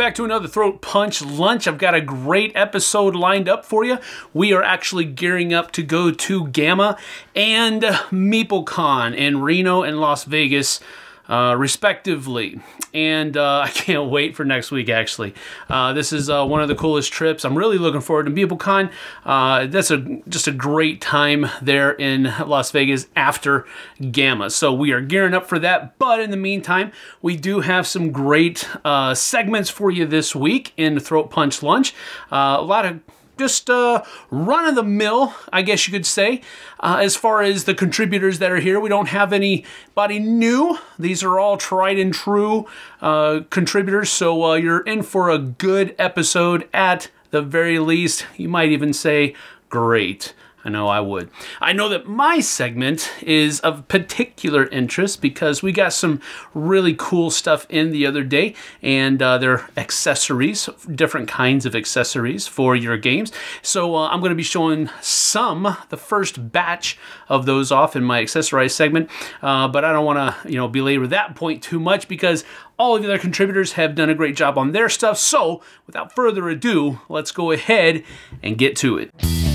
back to another Throat Punch Lunch. I've got a great episode lined up for you. We are actually gearing up to go to GAMA and MeepleCon in Reno and Las Vegas uh, respectively. And uh, I can't wait for next week, actually. Uh, this is uh, one of the coolest trips. I'm really looking forward to MeepleCon. Uh, that's a, just a great time there in Las Vegas after GAMA. So we are gearing up for that. But in the meantime, we do have some great uh, segments for you this week in Throat Punch Lunch. a lot of just uh, run of the mill, I guess you could say. Uh, as far as the contributors that are here, we don't have anybody new. These are all tried and true uh, contributors, so uh, you're in for a good episode at the very least. You might even say great. I know I would. I know that my segment is of particular interest because we got some really cool stuff in the other day, and uh, they're accessories, different kinds of accessories for your games. So uh, I'm going to be showing some, the first batch of those off in my accessorized segment, uh, but I don't want to, you know, belabor that point too much because all of the other contributors have done a great job on their stuff. So without further ado, let's go ahead and get to it.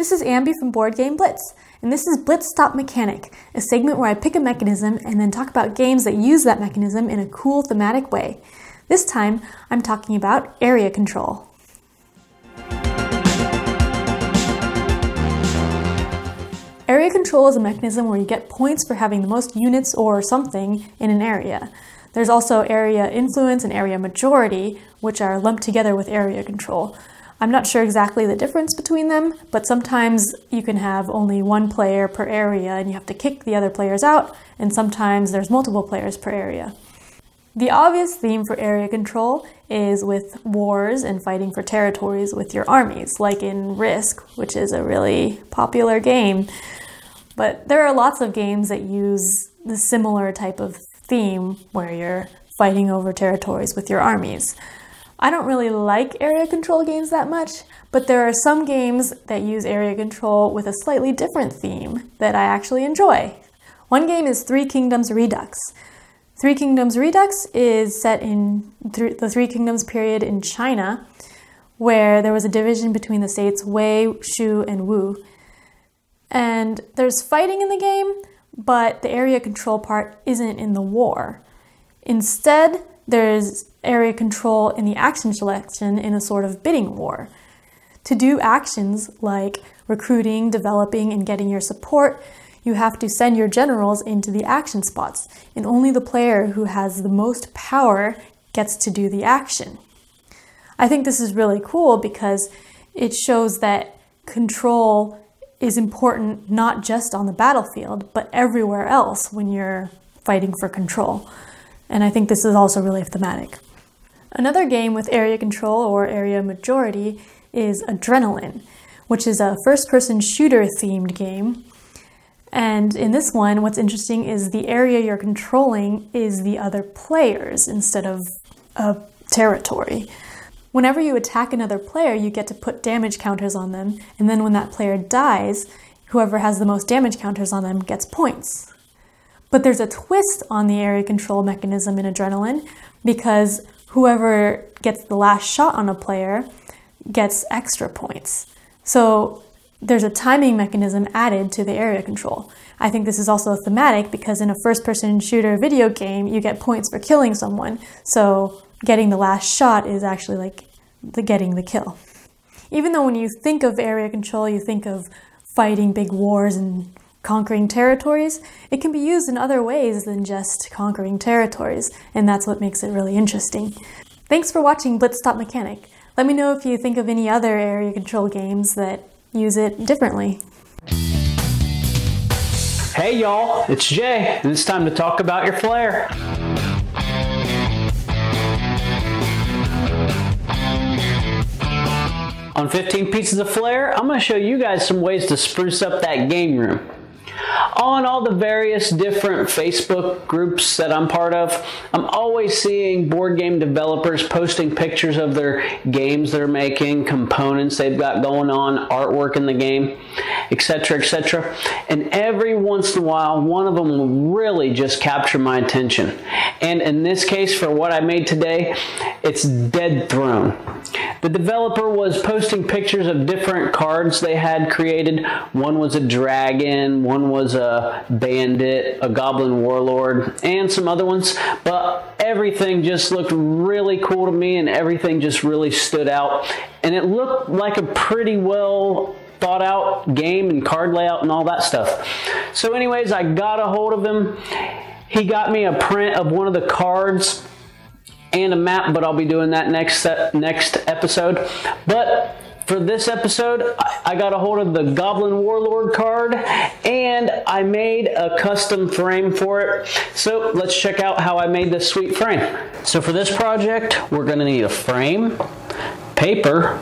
This is Ambie from Board Game Blitz, and this is Blitz Stop Mechanic, a segment where I pick a mechanism and then talk about games that use that mechanism in a cool thematic way. This time, I'm talking about area control. Area control is a mechanism where you get points for having the most units or something in an area. There's also area influence and area majority, which are lumped together with area control. I'm not sure exactly the difference between them, but sometimes you can have only one player per area and you have to kick the other players out, and sometimes there's multiple players per area. The obvious theme for area control is with wars and fighting for territories with your armies, like in Risk, which is a really popular game. But there are lots of games that use the similar type of theme where you're fighting over territories with your armies. I don't really like area control games that much, but there are some games that use area control with a slightly different theme that I actually enjoy. One game is Three Kingdoms Redux. Three Kingdoms Redux is set in th the Three Kingdoms period in China, where there was a division between the states Wei, Shu, and Wu. And there's fighting in the game, but the area control part isn't in the war. Instead, there's area control in the action selection in a sort of bidding war. To do actions like recruiting, developing, and getting your support, you have to send your generals into the action spots, and only the player who has the most power gets to do the action. I think this is really cool because it shows that control is important not just on the battlefield, but everywhere else when you're fighting for control. And I think this is also really thematic. Another game with area control or area majority is Adrenaline, which is a first person shooter themed game. And in this one, what's interesting is the area you're controlling is the other players instead of a territory. Whenever you attack another player, you get to put damage counters on them, and then when that player dies, whoever has the most damage counters on them gets points. But there's a twist on the area control mechanism in Adrenaline because whoever gets the last shot on a player gets extra points. So there's a timing mechanism added to the area control. I think this is also thematic because in a first person shooter video game, you get points for killing someone. So getting the last shot is actually like the getting the kill. Even though when you think of area control, you think of fighting big wars and conquering territories, it can be used in other ways than just conquering territories, and that's what makes it really interesting. Thanks for watching Blitz Stop Mechanic. Let me know if you think of any other area control games that use it differently. Hey y'all, it's Jay, and it's time to talk about your flair. On 15 Pieces of Flair, I'm going to show you guys some ways to spruce up that game room. On all the various different Facebook groups that I'm part of, I'm always seeing board game developers posting pictures of their games they're making, components they've got going on, artwork in the game, etc., etc. And every once in a while, one of them will really just capture my attention. And in this case, for what I made today, it's Dead Throne. The developer was posting pictures of different cards they had created. One was a dragon, one was a bandit, a goblin warlord, and some other ones. But everything just looked really cool to me and everything just really stood out. And it looked like a pretty well thought out game and card layout and all that stuff. So, anyways, I got a hold of him. He got me a print of one of the cards and a map, but I'll be doing that next next episode. But for this episode, I got a hold of the Goblin Warlord card and I made a custom frame for it. So let's check out how I made this sweet frame. So for this project, we're gonna need a frame, paper,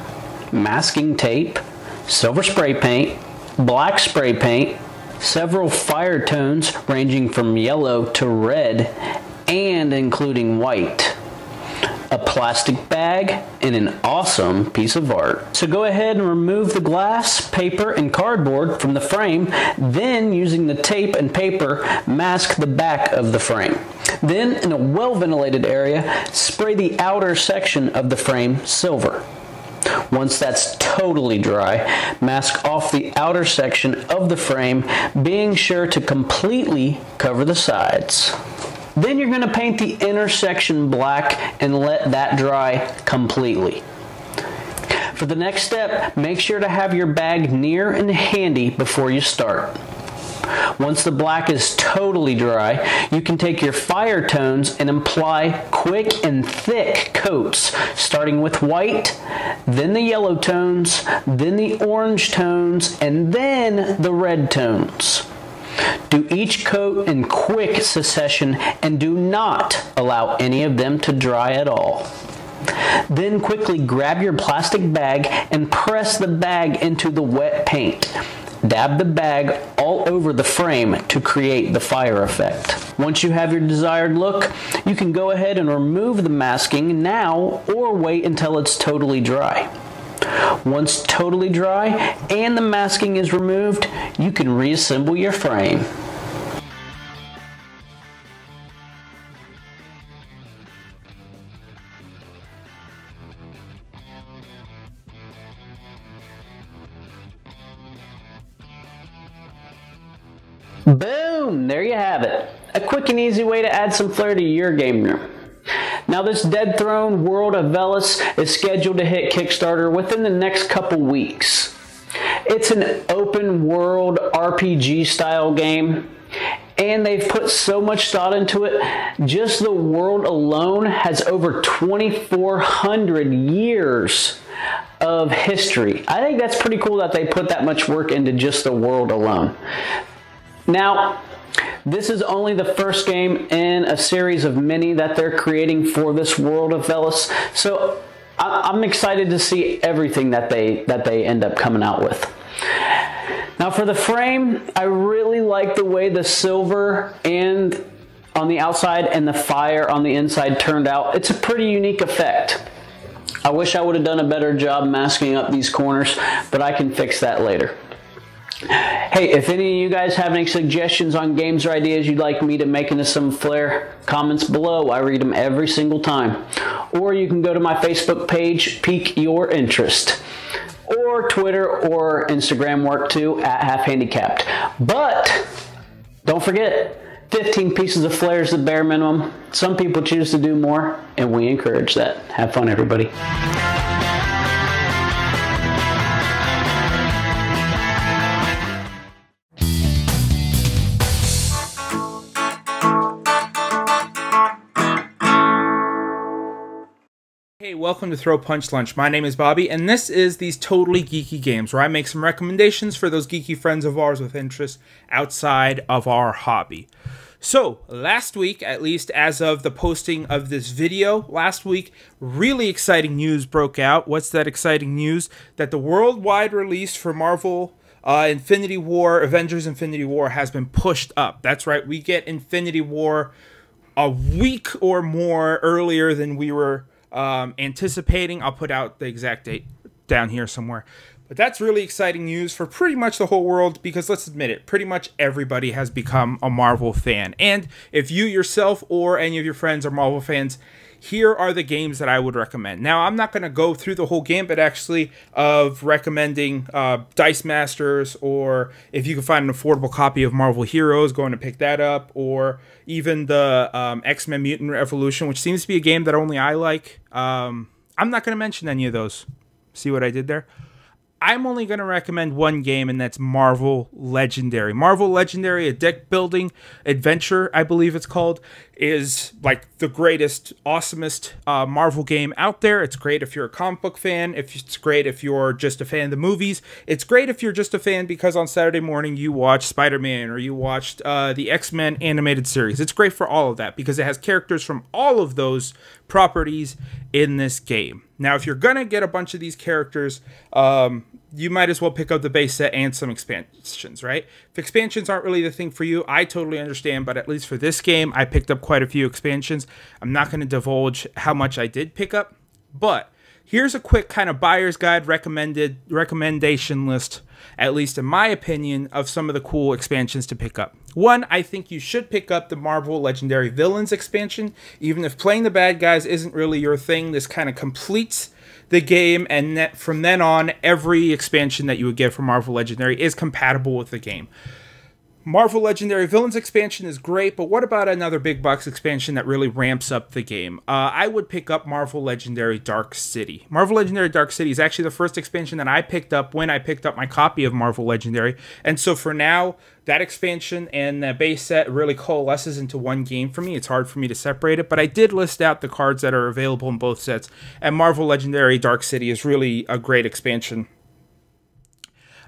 masking tape, silver spray paint, black spray paint, several fire tones ranging from yellow to red and including white a plastic bag, and an awesome piece of art. So go ahead and remove the glass, paper, and cardboard from the frame, then using the tape and paper, mask the back of the frame. Then, in a well-ventilated area, spray the outer section of the frame silver. Once that's totally dry, mask off the outer section of the frame, being sure to completely cover the sides. Then you're going to paint the intersection black and let that dry completely. For the next step, make sure to have your bag near and handy before you start. Once the black is totally dry, you can take your fire tones and apply quick and thick coats, starting with white, then the yellow tones, then the orange tones, and then the red tones. Do each coat in quick succession and do not allow any of them to dry at all. Then quickly grab your plastic bag and press the bag into the wet paint. Dab the bag all over the frame to create the fire effect. Once you have your desired look, you can go ahead and remove the masking now or wait until it's totally dry. Once totally dry and the masking is removed, you can reassemble your frame. Boom! There you have it. A quick and easy way to add some flair to your game room. Now, this Dead Throne World of Veles is scheduled to hit Kickstarter within the next couple weeks. It's an open world RPG style game, and they've put so much thought into it. Just the world alone has over 2,400 years of history. I think that's pretty cool that they put that much work into just the world alone. Now, this is only the first game in a series of many that they're creating for this world of Veles. So I'm excited to see everything that they that they end up coming out with. Now for the frame, I really like the way the silver and on the outside and the fire on the inside turned out. It's a pretty unique effect. I wish I would have done a better job masking up these corners, but I can fix that later. Hey, if any of you guys have any suggestions on games or ideas you'd like me to make into some flair, comments below. I read them every single time. Or you can go to my Facebook page, Pique Your Interest. Or Twitter or Instagram work too, at Half Handicapped. But don't forget, 15 pieces of flair is the bare minimum. Some people choose to do more, and we encourage that. Have fun, everybody. Welcome to Throat Punch Lunch. My name is Bobby, and this is these totally geeky games where I make some recommendations for those geeky friends of ours with interests outside of our hobby. So, last week, at least as of the posting of this video, last week, really exciting news broke out. What's that exciting news? That the worldwide release for Marvel uh, Infinity War, Avengers Infinity War has been pushed up. That's right, we get Infinity War a week or more earlier than we were um, anticipating. I'll put out the exact date down here somewhere. But that's really exciting news for pretty much the whole world because let's admit it, pretty much everybody has become a Marvel fan. And if you yourself or any of your friends are Marvel fans, here are the games that I would recommend. Now, I'm not going to go through the whole game, but actually of recommending uh, Dice Masters, or if you can find an affordable copy of Marvel Heroes, going to pick that up, or even the um, X Men Mutant Revolution, which seems to be a game that only I like. Um, I'm not going to mention any of those. See what I did there? I'm only going to recommend one game, and that's Marvel Legendary. Marvel Legendary, a deck building adventure, I believe it's called, is like the greatest, awesomest uh, Marvel game out there. It's great if you're a comic book fan. If it's great if you're just a fan of the movies. It's great if you're just a fan because on Saturday morning you watch Spider Man or you watched uh, the X Men animated series. It's great for all of that because it has characters from all of those properties in this game. Now, if you're gonna get a bunch of these characters, um, you might as well pick up the base set and some expansions, right? If expansions aren't really the thing for you, I totally understand, but at least for this game, I picked up quite a few expansions. I'm not going to divulge how much I did pick up, but here's a quick kind of buyer's guide recommended recommendation list, at least in my opinion, of some of the cool expansions to pick up. One, I think you should pick up the Marvel Legendary Villains expansion. Even if playing the bad guys isn't really your thing, this kind of completes the game, and from then on, every expansion that you would get from Marvel Legendary is compatible with the game. Marvel Legendary Villains expansion is great, but what about another big box expansion that really ramps up the game? Uh, I would pick up Marvel Legendary Dark City. Marvel Legendary Dark City is actually the first expansion that I picked up when I picked up my copy of Marvel Legendary, and so for now, that expansion and that base set really coalesces into one game for me. It's hard for me to separate it, but I did list out the cards that are available in both sets, and Marvel Legendary Dark City is really a great expansion.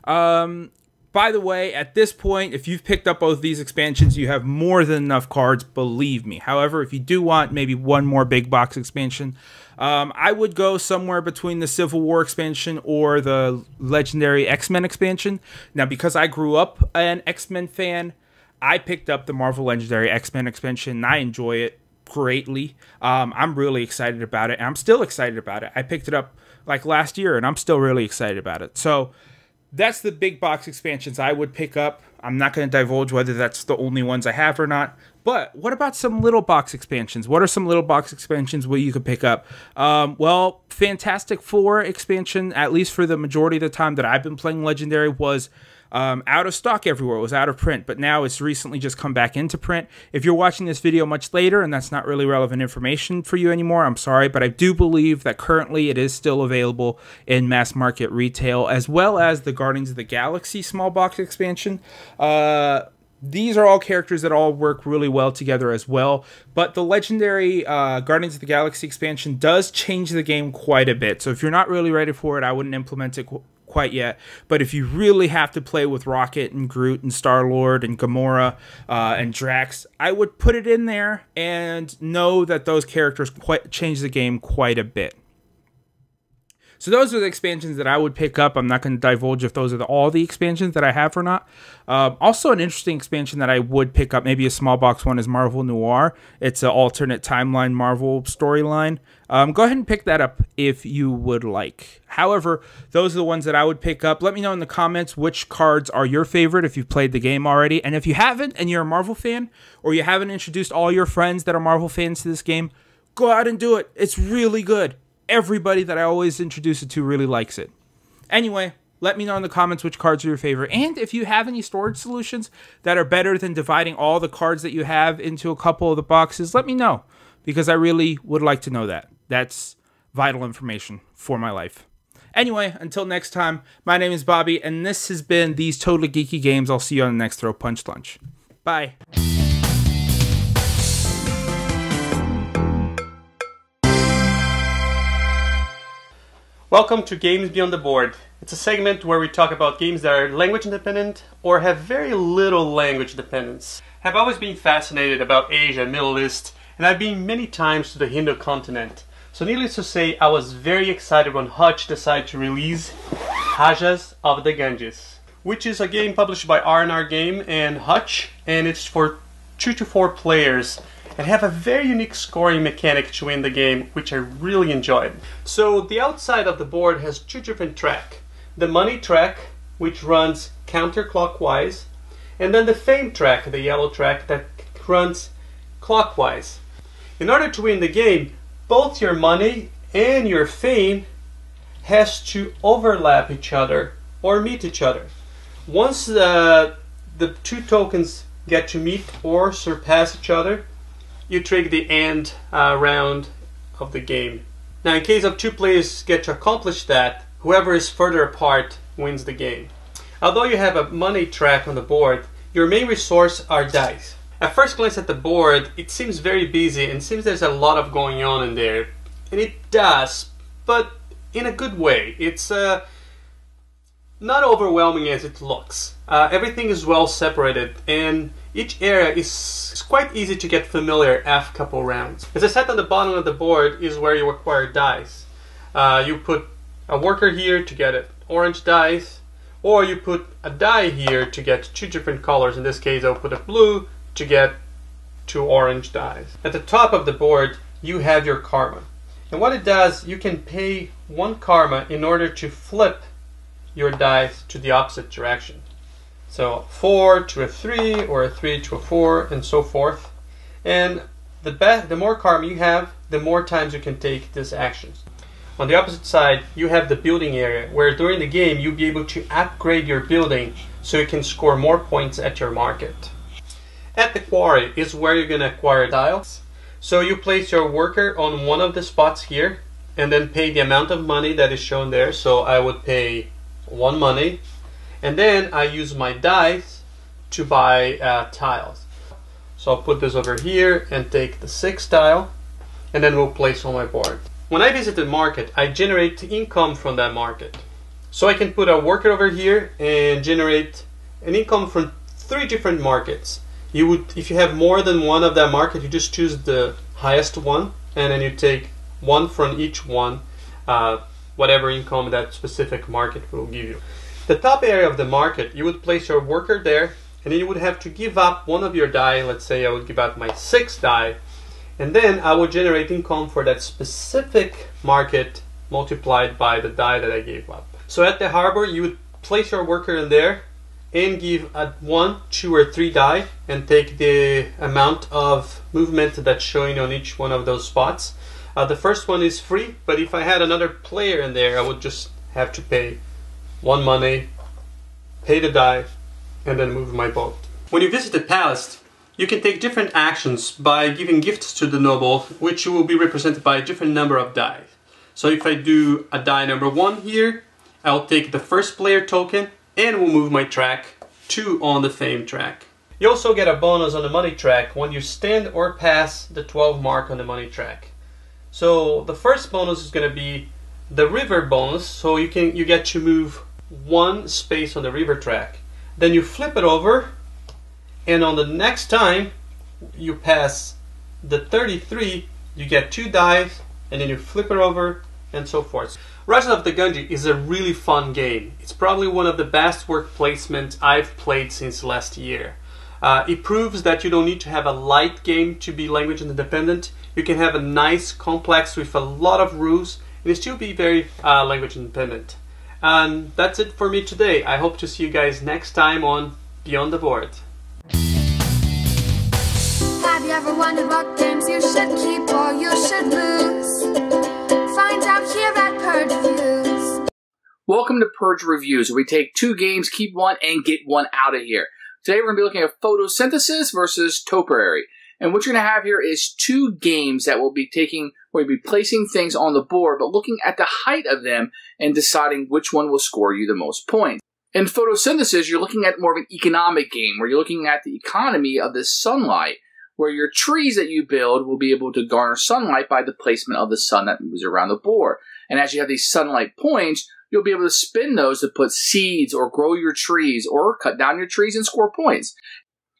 Um, by the way, at this point, if you've picked up both these expansions, you have more than enough cards, believe me. However, if you do want maybe one more big box expansion, um, I would go somewhere between the Civil War expansion or the legendary X Men expansion. Now, because I grew up an X Men fan, I picked up the Marvel Legendary X Men expansion and I enjoy it greatly. Um, I'm really excited about it. And I'm still excited about it. I picked it up like last year and I'm still really excited about it. So, that's the big box expansions I would pick up. I'm not going to divulge whether that's the only ones I have or not. But what about some little box expansions? What are some little box expansions where you could pick up? Um, well, Fantastic Four expansion, at least for the majority of the time that I've been playing Legendary, was um, out of stock everywhere. It was out of print, but now it's recently just come back into print. If you're watching this video much later and that's not really relevant information for you anymore, I'm sorry, but I do believe that currently it is still available in mass market retail, as well as the Guardians of the Galaxy small box expansion. Uh, these are all characters that all work really well together as well. But the legendary uh, Guardians of the Galaxy expansion does change the game quite a bit. So if you're not really ready for it, I wouldn't implement it quite yet. But if you really have to play with Rocket and Groot and Star Lord and Gamora uh, and Drax, I would put it in there and know that those characters quite change the game quite a bit. So those are the expansions that I would pick up. I'm not going to divulge if those are the, all the expansions that I have or not. Um, also, an interesting expansion that I would pick up, maybe a small box one, is Marvel Noir. It's an alternate timeline Marvel storyline. Um, go ahead and pick that up if you would like. However, those are the ones that I would pick up. Let me know in the comments which cards are your favorite if you've played the game already. And if you haven't and you're a Marvel fan, or you haven't introduced all your friends that are Marvel fans to this game, go out and do it. It's really good everybody that I always introduce it to really likes it. Anyway, let me know in the comments which cards are your favorite. And if you have any storage solutions that are better than dividing all the cards that you have into a couple of the boxes, let me know because I really would like to know that. That's vital information for my life. Anyway, until next time, my name is Bobby, and this has been These Totally Geeky Games. I'll see you on the next Throat Punch Lunch. Bye. Welcome to Games Beyond the Board. It's a segment where we talk about games that are language independent or have very little language dependence. I've always been fascinated about Asia Middle East, and I've been many times to the Hindu continent. So needless to say, I was very excited when Hutch decided to release Rajas of the Ganges. which is a game published by R&R Game and Hutch, and it's for two to four players and have a very unique scoring mechanic to win the game, which I really enjoyed. So the outside of the board has two different tracks. The money track, which runs counterclockwise, and then the fame track, the yellow track that runs clockwise. In order to win the game, both your money and your fame has to overlap each other or meet each other. Once the, the two tokens get to meet or surpass each other, you trigger the end uh, round of the game. Now, in case of two players get to accomplish that, whoever is further apart wins the game. Although you have a money track on the board, your main resource are dice. At first glance at the board, it seems very busy and seems there's a lot of going on in there. And it does, but in a good way. It's uh, not overwhelming as it looks. Uh, everything is well separated, and each area is quite easy to get familiar after a couple rounds. As I said on the bottom of the board is where you acquire dice. Uh, you put a worker here to get it orange dice, or you put a die here to get two different colors. In this case, I'll put a blue to get two orange dice. At the top of the board, you have your karma. And what it does, you can pay one karma in order to flip your dice to the opposite direction. So 4 to a 3 or a 3 to a 4 and so forth. And the, be- the more karma you have, the more times you can take these actions. On the opposite side, you have the building area where during the game you'll be able to upgrade your building so you can score more points at your market. At the quarry is where you're going to acquire tiles. So you place your worker on one of the spots here and then pay the amount of money that is shown there. So I would pay one money, and then I use my dice to buy uh, tiles. So I'll put this over here and take the six tile, and then we'll place on my board. When I visit the market, I generate income from that market. So I can put a worker over here and generate an income from three different markets. You would, if you have more than one of that market, you just choose the highest one, and then you take one from each one. Uh, whatever income that specific market will give you. The top area of the market, you would place your worker there, and then you would have to give up one of your die. Let's say I would give up my six die, and then I would generate income for that specific market multiplied by the die that I gave up. So at the harbor, you would place your worker in there and give a one, two, or three die and take the amount of movement that's showing on each one of those spots uh, the first one is free, but if I had another player in there, I would just have to pay one money, pay the die, and then move my boat. When you visit the palace, you can take different actions by giving gifts to the noble, which will be represented by a different number of die. So if I do a die number one here, I'll take the first player token and will move my track two on the fame track. You also get a bonus on the money track when you stand or pass the 12 mark on the money track. So the first bonus is going to be the river bonus. So you can you get to move one space on the river track. Then you flip it over, and on the next time you pass the 33, you get two dice, and then you flip it over, and so forth. Rajas of the Ganges is a really fun game. It's probably one of the best work placements I've played since last year. Uh, it proves that you don't need to have a light game to be language independent. You can have a nice complex with a lot of rules and still be very uh, language independent. And that's it for me today. I hope to see you guys next time on Beyond the Board. Have you ever wondered what games you should keep or you should lose? Find out here at Purge Reviews. Welcome to Purge Reviews, where we take two games, keep one, and get one out of here. Today we're going to be looking at photosynthesis versus topiary. And what you're going to have here is two games that will be taking, where you'll be placing things on the board, but looking at the height of them and deciding which one will score you the most points. In photosynthesis, you're looking at more of an economic game where you're looking at the economy of the sunlight, where your trees that you build will be able to garner sunlight by the placement of the sun that moves around the board. And as you have these sunlight points, you'll be able to spin those to put seeds or grow your trees or cut down your trees and score points.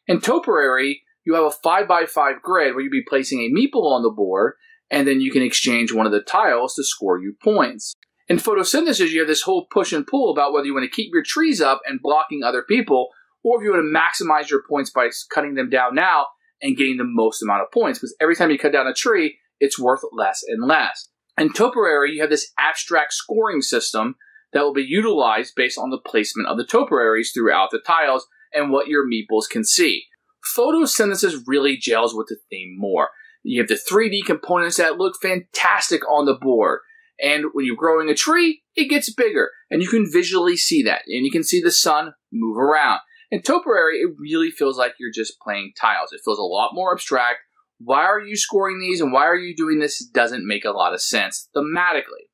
In topiary, you have a 5 by 5 grid where you'll be placing a meeple on the board, and then you can exchange one of the tiles to score you points. In photosynthesis, you have this whole push and pull about whether you want to keep your trees up and blocking other people, or if you want to maximize your points by cutting them down now and getting the most amount of points. Because every time you cut down a tree, it's worth less and less. In topiary, you have this abstract scoring system that will be utilized based on the placement of the topiaries throughout the tiles and what your meeples can see. Photosynthesis really gels with the theme more. You have the 3D components that look fantastic on the board. And when you're growing a tree, it gets bigger. And you can visually see that. And you can see the sun move around. In Topiary, it really feels like you're just playing tiles. It feels a lot more abstract. Why are you scoring these and why are you doing this doesn't make a lot of sense thematically.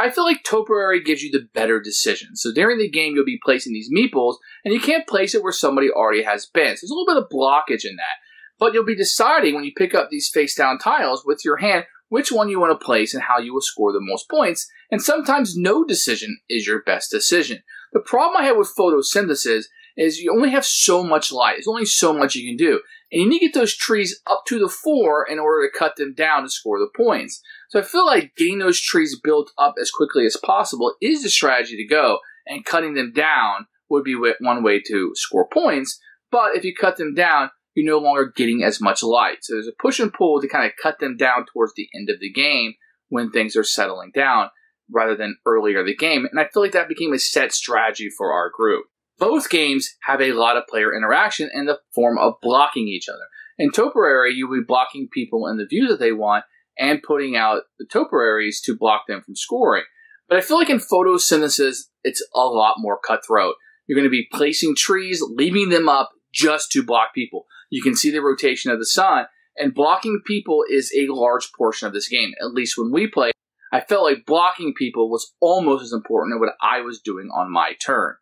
I feel like Topiary gives you the better decision. So during the game, you'll be placing these meeples, and you can't place it where somebody already has been. So there's a little bit of blockage in that. But you'll be deciding when you pick up these face down tiles with your hand which one you want to place and how you will score the most points, and sometimes no decision is your best decision. The problem I have with photosynthesis is you only have so much light. There's only so much you can do. And you need to get those trees up to the four in order to cut them down to score the points. So I feel like getting those trees built up as quickly as possible is the strategy to go, and cutting them down would be one way to score points. But if you cut them down, you're no longer getting as much light. So there's a push and pull to kind of cut them down towards the end of the game when things are settling down rather than earlier the game. And I feel like that became a set strategy for our group. Both games have a lot of player interaction in the form of blocking each other. In Topiary, you'll be blocking people in the view that they want and putting out the topiaries to block them from scoring. But I feel like in photosynthesis, it's a lot more cutthroat. You're going to be placing trees, leaving them up just to block people. You can see the rotation of the sun, and blocking people is a large portion of this game. At least when we play, I felt like blocking people was almost as important as what I was doing on my turn.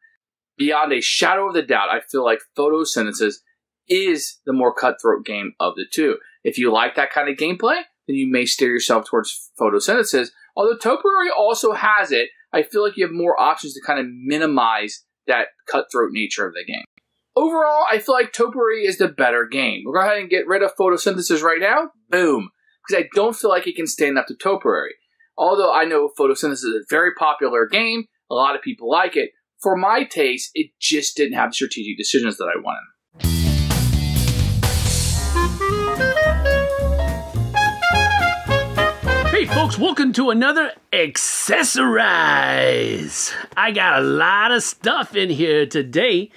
Beyond a shadow of the doubt, I feel like photosynthesis is the more cutthroat game of the two. If you like that kind of gameplay, then you may steer yourself towards photosynthesis. Although Topiary also has it, I feel like you have more options to kind of minimize that cutthroat nature of the game. Overall, I feel like Topiary is the better game. We'll go ahead and get rid of photosynthesis right now. Boom. Because I don't feel like it can stand up to Topiary. Although I know photosynthesis is a very popular game, a lot of people like it. For my taste, it just didn't have the strategic decisions that I wanted. Hey folks, welcome to another Accessorize. I got a lot of stuff in here today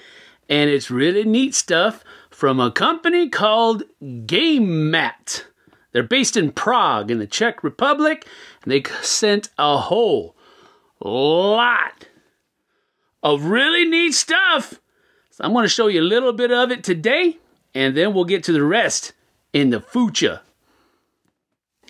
and it's really neat stuff from a company called GameMat. They're based in Prague in the Czech Republic, and they sent a whole lot of really neat stuff. So I'm going to show you a little bit of it today, and then we'll get to the rest in the future.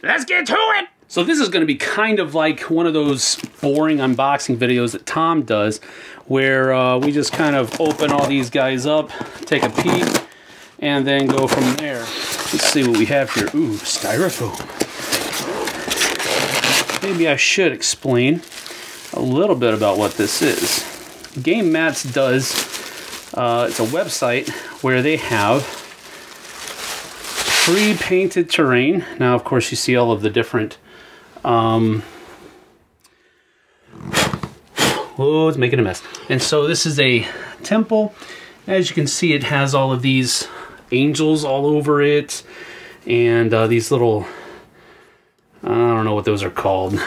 Let's get to it! So this is going to be kind of like one of those boring unboxing videos that Tom does, where uh, we just kind of open all these guys up, take a peek, and then go from there. Let's see what we have here. Ooh, styrofoam. Maybe I should explain a little bit about what this is. Game Mats does, uh, it's a website where they have pre-painted terrain. Now, of course, you see all of the different um, oh, it's making a mess. And so this is a temple. As you can see, it has all of these angels all over it. And uh, these little, I don't know what those are called,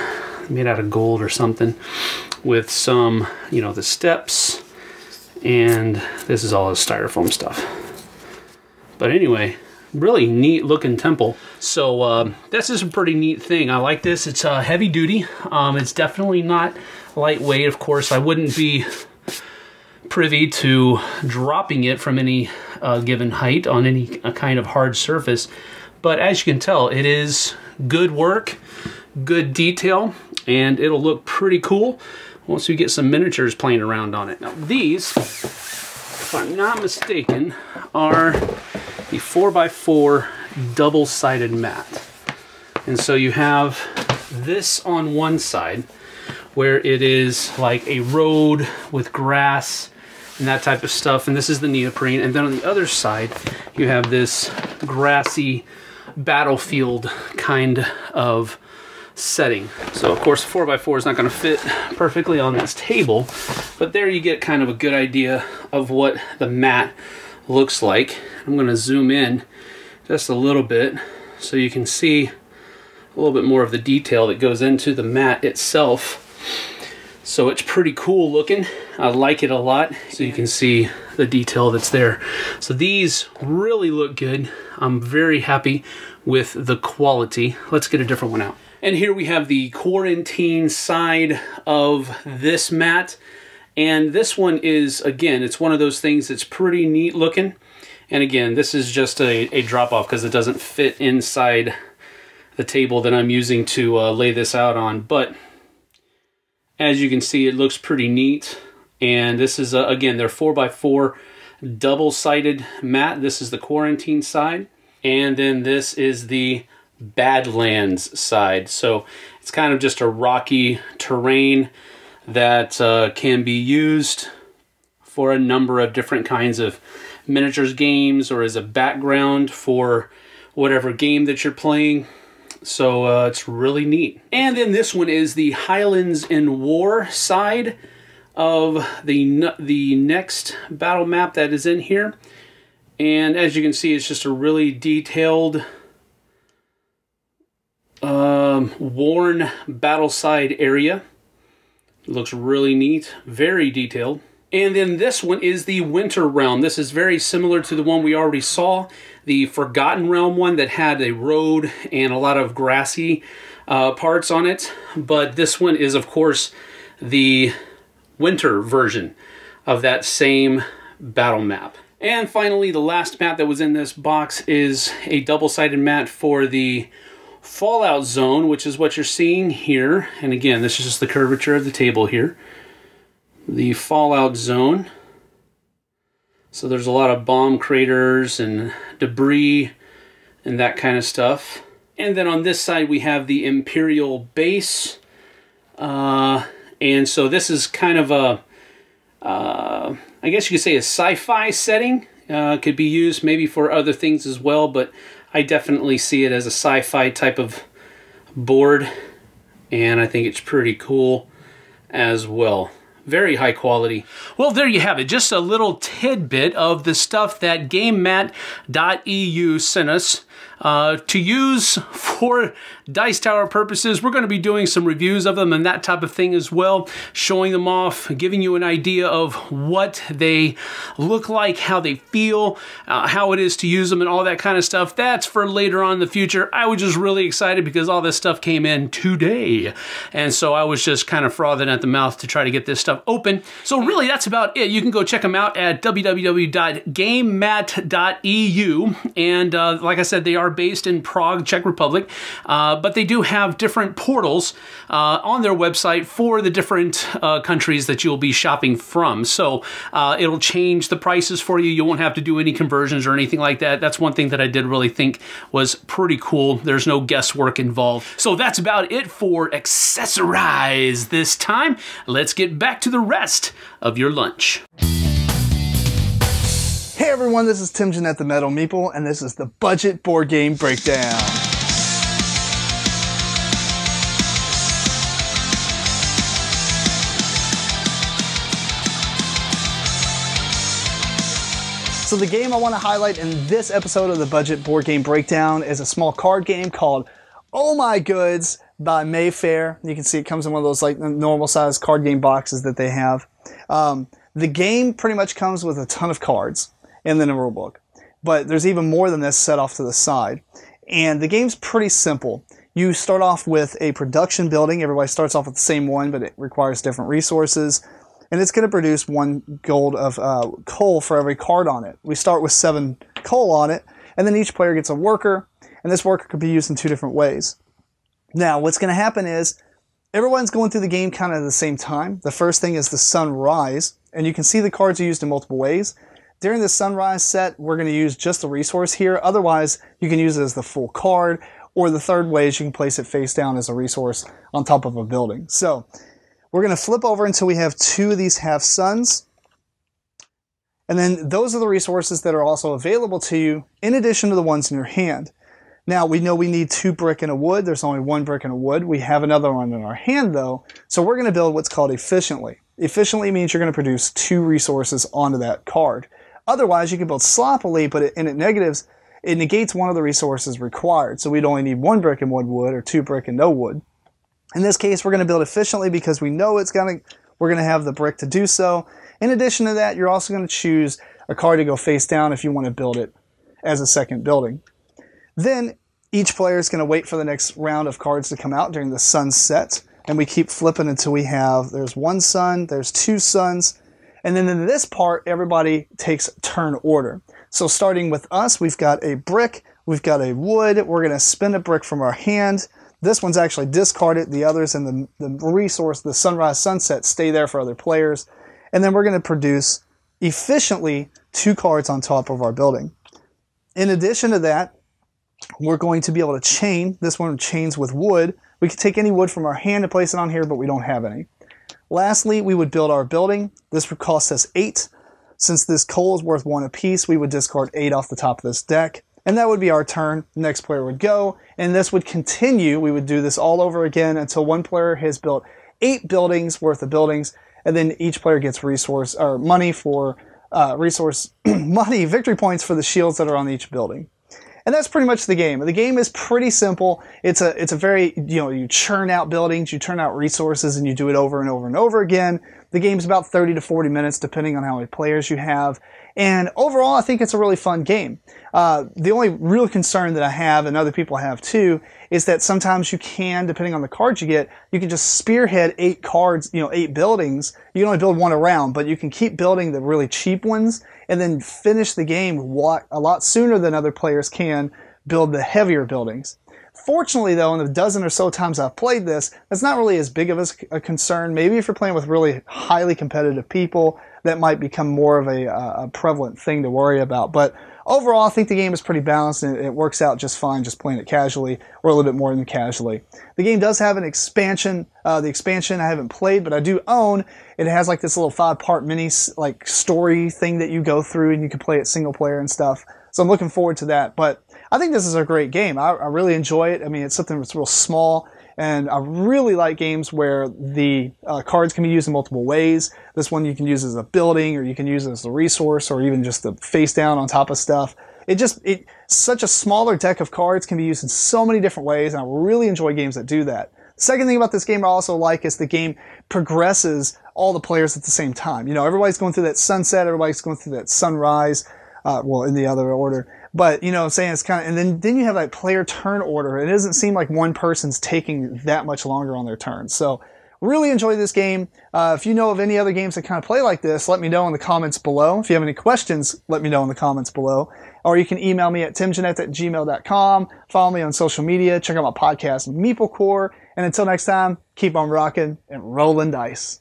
made out of gold or something, with some, you know, the steps. And this is all the styrofoam stuff. But anyway, really neat looking temple. So uh, this is a pretty neat thing. I like this. It's uh, heavy duty. Um, it's definitely not lightweight. Of course, I wouldn't be privy to dropping it from any uh, given height on any kind of hard surface. But as you can tell, it is good work, good detail, and it'll look pretty cool once we get some miniatures playing around on it. Now these, if I'm not mistaken, are the 4x4 double-sided mat. And so you have this on one side where it is like a road with grass and that type of stuff. And this is the neoprene. And then on the other side, you have this grassy battlefield kind of setting. So of course 4x4 is not going to fit perfectly on this table, but there you get kind of a good idea of what the mat looks like. I'm going to zoom in just a little bit so you can see a little bit more of the detail that goes into the mat itself. So it's pretty cool looking. I like it a lot. So you can see the detail that's there. So these really look good. I'm very happy with the quality. Let's get a different one out. And here we have the quarantine side of this mat. And this one is, again, it's one of those things that's pretty neat looking. And again, this is just a, a drop off because it doesn't fit inside the table that I'm using to uh, lay this out on. But as you can see, it looks pretty neat. And this is, uh, again, they're 4x4 double-sided mat. This is the quarantine side. And then this is the Badlands side. So it's kind of just a rocky terrain that uh, can be used for a number of different kinds of miniatures games or as a background for whatever game that you're playing. So uh, it's really neat. And then this one is the Highlands in War side of the, the next battle map that is in here. And as you can see, it's just a really detailed, um, worn battle side area. It looks really neat, very detailed. And then this one is the Winter Realm. This is very similar to the one we already saw, the Forgotten Realm one that had a road and a lot of grassy uh, parts on it. But this one is, of course, the winter version of that same battle map. And finally, the last mat that was in this box is a double-sided mat for the Fallout Zone, which is what you're seeing here. And again, this is just the curvature of the table here the fallout zone. So there's a lot of bomb craters and debris and that kind of stuff. And then on this side we have the Imperial base. Uh, and so this is kind of a, uh, I guess you could say a sci-fi setting. Uh, could be used maybe for other things as well, but I definitely see it as a sci-fi type of board. And I think it's pretty cool as well. Very high quality. Well, there you have it. Just a little tidbit of the stuff that GameMat.eu sent us uh, to use for Dice Tower purposes. We're going to be doing some reviews of them and that type of thing as well, showing them off, giving you an idea of what they look like, how they feel, uh, how it is to use them, and all that kind of stuff. That's for later on in the future. I was just really excited because all this stuff came in today. And so I was just kind of frothing at the mouth to try to get this stuff open. So really, that's about it. You can go check them out at www.gamemat.eu. And uh, like I said, they are based in Prague, Czech Republic. Uh, but they do have different portals uh, on their website for the different uh, countries that you'll be shopping from. So uh, it'll change the prices for you. You won't have to do any conversions or anything like that. That's one thing that I did really think was pretty cool. There's no guesswork involved. So that's about it for Accessorize this time. Let's get back to the rest of your lunch. Hey everyone, this is Tim Jennette the Metal Meeple, and this is the Budget Board Game Breakdown. So the game I want to highlight in this episode of the Budget Board Game Breakdown is a small card game called Oh My Goods by Mayfair. You can see it comes in one of those like normal size card game boxes that they have. Um, the game pretty much comes with a ton of cards and then a rule book. But there's even more than this set off to the side. And the game's pretty simple. You start off with a production building. Everybody starts off with the same one, but it requires different resources and it's going to produce one gold of uh, coal for every card on it. We start with seven coal on it, and then each player gets a worker, and this worker could be used in two different ways. Now, what's going to happen is everyone's going through the game kind of at the same time. The first thing is the sunrise, and you can see the cards are used in multiple ways. During the sunrise set, we're going to use just the resource here. Otherwise, you can use it as the full card, or the third way is you can place it face down as a resource on top of a building. So we're going to flip over until we have two of these half suns. And then those are the resources that are also available to you in addition to the ones in your hand. Now we know we need two brick and a wood. There's only one brick and a wood. We have another one in our hand though. So we're going to build what's called efficiently. Efficiently means you're going to produce two resources onto that card. Otherwise, you can build sloppily, but it, it negatives, it negates one of the resources required. So we'd only need one brick and one wood or two brick and no wood. In this case, we're going to build efficiently because we know it's going to, we're going to have the brick to do so. In addition to that, you're also going to choose a card to go face down if you want to build it as a second building. Then each player is going to wait for the next round of cards to come out during the sunset. And we keep flipping until we have, there's one sun, there's two suns. And then in this part, everybody takes turn order. So starting with us, we've got a brick, we've got a wood. We're going to spin a brick from our hand. This one's actually discarded. The others and the, the resource, the sunrise, sunset, stay there for other players. And then we're going to produce efficiently two cards on top of our building. In addition to that, we're going to be able to chain. This one chains with wood. We could take any wood from our hand and place it on here, but we don't have any. Lastly, we would build our building. This would cost us eight. Since this coal is worth one apiece, we would discard eight off the top of this deck. And that would be our turn. The next player would go. And this would continue. We would do this all over again until one player has built eight buildings worth of buildings. And then each player gets resource or money for uh, resource money, victory points for the shields that are on each building. And that's pretty much the game. The game is pretty simple. It's a it's a very you know you churn out buildings, you churn out resources, and you do it over and over and over again. The game's about 30 to 40 minutes, depending on how many players you have. And overall, I think it's a really fun game. Uh, the only real concern that I have, and other people have too, is that sometimes you can, depending on the cards you get, you can just spearhead eight cards, you know, eight buildings. You can only build one around, but you can keep building the really cheap ones and then finish the game a lot sooner than other players can build the heavier buildings. Fortunately, though, in the dozen or so times I've played this, that's not really as big of a, concern. Maybe if you're playing with really highly competitive people, that might become more of a, a prevalent thing to worry about. But overall, I think the game is pretty balanced and it works out just fine just playing it casually or a little bit more than casually. The game does have an expansion. Uh, the expansion I haven't played, but I do own. It has like this little five part mini like story thing that you go through and you can play it single player and stuff. So I'm looking forward to that. But I think this is a great game. I, I really enjoy it. I mean, it's something that's real small. And I really like games where the uh, cards can be used in multiple ways. This one you can use as a building, or you can use it as a resource, or even just the face down on top of stuff. It just it such a smaller deck of cards can be used in so many different ways, and I really enjoy games that do that. Second thing about this game I also like is the game progresses all the players at the same time. You know, everybody's going through that sunset, everybody's going through that sunrise, uh, well, in the other order. But, you know, I'm saying it's kind of, and then, then you have that player turn order. It doesn't seem like one person's taking that much longer on their turn. So, really enjoy this game. Uh, if you know of any other games that kind of play like this, let me know in the comments below. If you have any questions, let me know in the comments below. Or you can email me at timjennette at gmail.com. Follow me on social media. Check out my podcast, Meeple Core. And until next time, keep on rocking and rolling dice.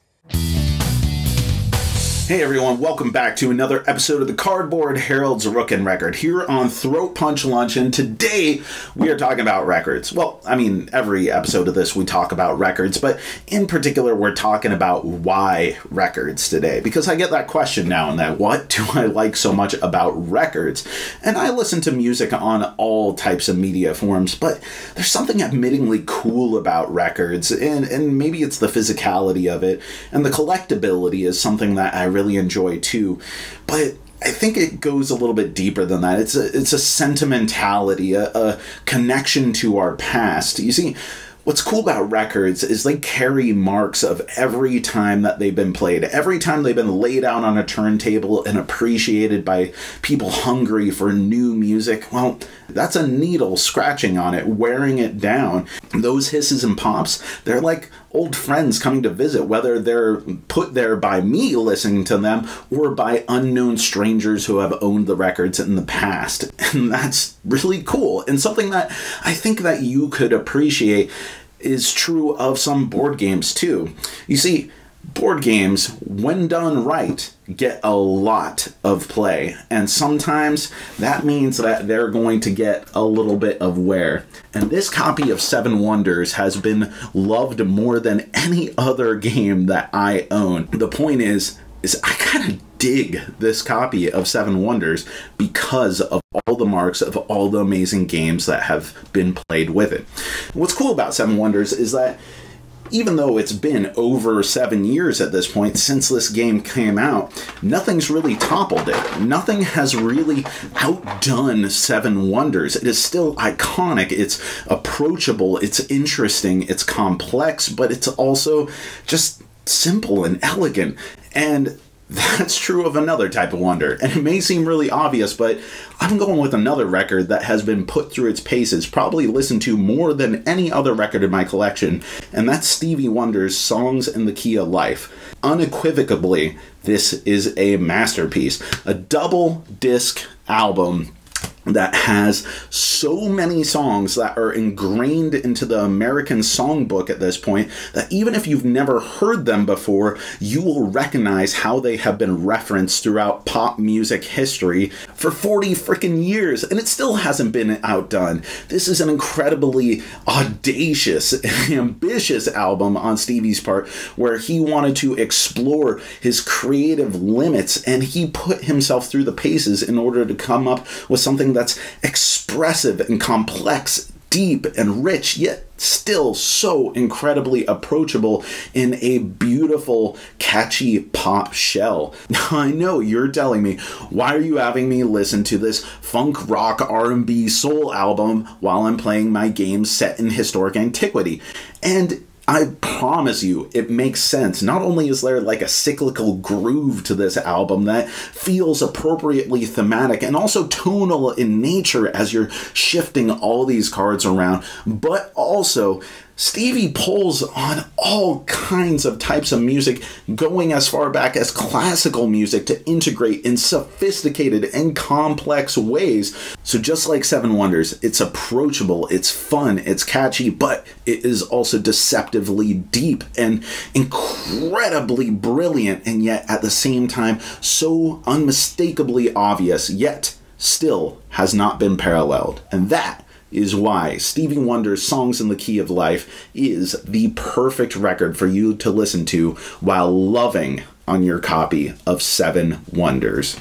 Hey everyone, welcome back to another episode of the Cardboard Herald's Rook and Record here on Throat Punch Lunch. And today we are talking about records. Well, I mean, every episode of this we talk about records, but in particular, we're talking about why records today. Because I get that question now and then what do I like so much about records? And I listen to music on all types of media forms, but there's something admittingly cool about records, and, and maybe it's the physicality of it, and the collectability is something that I really enjoy too. But I think it goes a little bit deeper than that. It's a it's a sentimentality, a, a connection to our past. You see, what's cool about records is they carry marks of every time that they've been played, every time they've been laid out on a turntable and appreciated by people hungry for new music. Well, that's a needle scratching on it, wearing it down. Those hisses and pops, they're like old friends coming to visit, whether they're put there by me listening to them or by unknown strangers who have owned the records in the past. And that's really cool and something that I think that you could appreciate is true of some board games too. You see, board games, when done right, get a lot of play. And sometimes that means that they're going to get a little bit of wear. And this copy of Seven Wonders has been loved more than any other game that I own. The point is, is I kind of dig this copy of Seven Wonders because of all the marks of all the amazing games that have been played with it. What's cool about Seven Wonders is that even though it's been over seven years at this point since this game came out, nothing's really toppled it. Nothing has really outdone Seven Wonders. It is still iconic, it's approachable, it's interesting, it's complex, but it's also just simple and elegant. And that's true of another type of wonder. And it may seem really obvious, but I'm going with another record that has been put through its paces, probably listened to more than any other record in my collection, and that's Stevie Wonder's Songs in the Key of Life. Unequivocally, this is a masterpiece, a double disc album that has so many songs that are ingrained into the American songbook at this point that even if you've never heard them before, you will recognize how they have been referenced throughout pop music history for 40 freaking years, and it still hasn't been outdone. This is an incredibly audacious, ambitious album on Stevie's part where he wanted to explore his creative limits and he put himself through the paces in order to come up with something that's expressive and complex, deep and rich, yet still so incredibly approachable in a beautiful, catchy pop shell. Now I know you're telling me, why are you having me listen to this funk rock R&B soul album while I'm playing my game set in historic antiquity? And I promise you, it makes sense. Not only is there like a cyclical groove to this album that feels appropriately thematic and also tonal in nature as you're shifting all these cards around, but also Stevie pulls on all kinds of types of music, going as far back as classical music to integrate in sophisticated and complex ways. So, just like Seven Wonders, it's approachable, it's fun, it's catchy, but it is also deceptively deep and incredibly brilliant, and yet at the same time, so unmistakably obvious, yet still has not been paralleled. And that is why Stevie Wonder's Songs in the Key of Life is the perfect record for you to listen to while loving on your copy of Seven Wonders.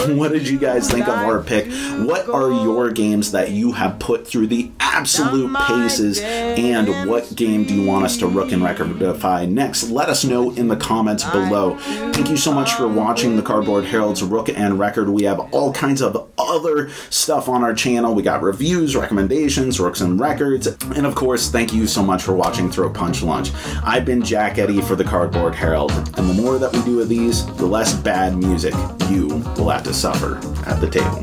What did you guys think of our pick? What are your games that you have put through the absolute paces, and what game do you want us to rook and recordify next? Let us know in the comments below. Thank you so much for watching the Cardboard Herald's Rook and Record. We have all kinds of other stuff on our channel. We got reviews, recommendations, rooks and records, and of course, thank you so much for watching Throat Punch Lunch. I've been Jack Eddy for the Cardboard Herald, and the more that we do of these, the less bad music you will have to suffer at the table.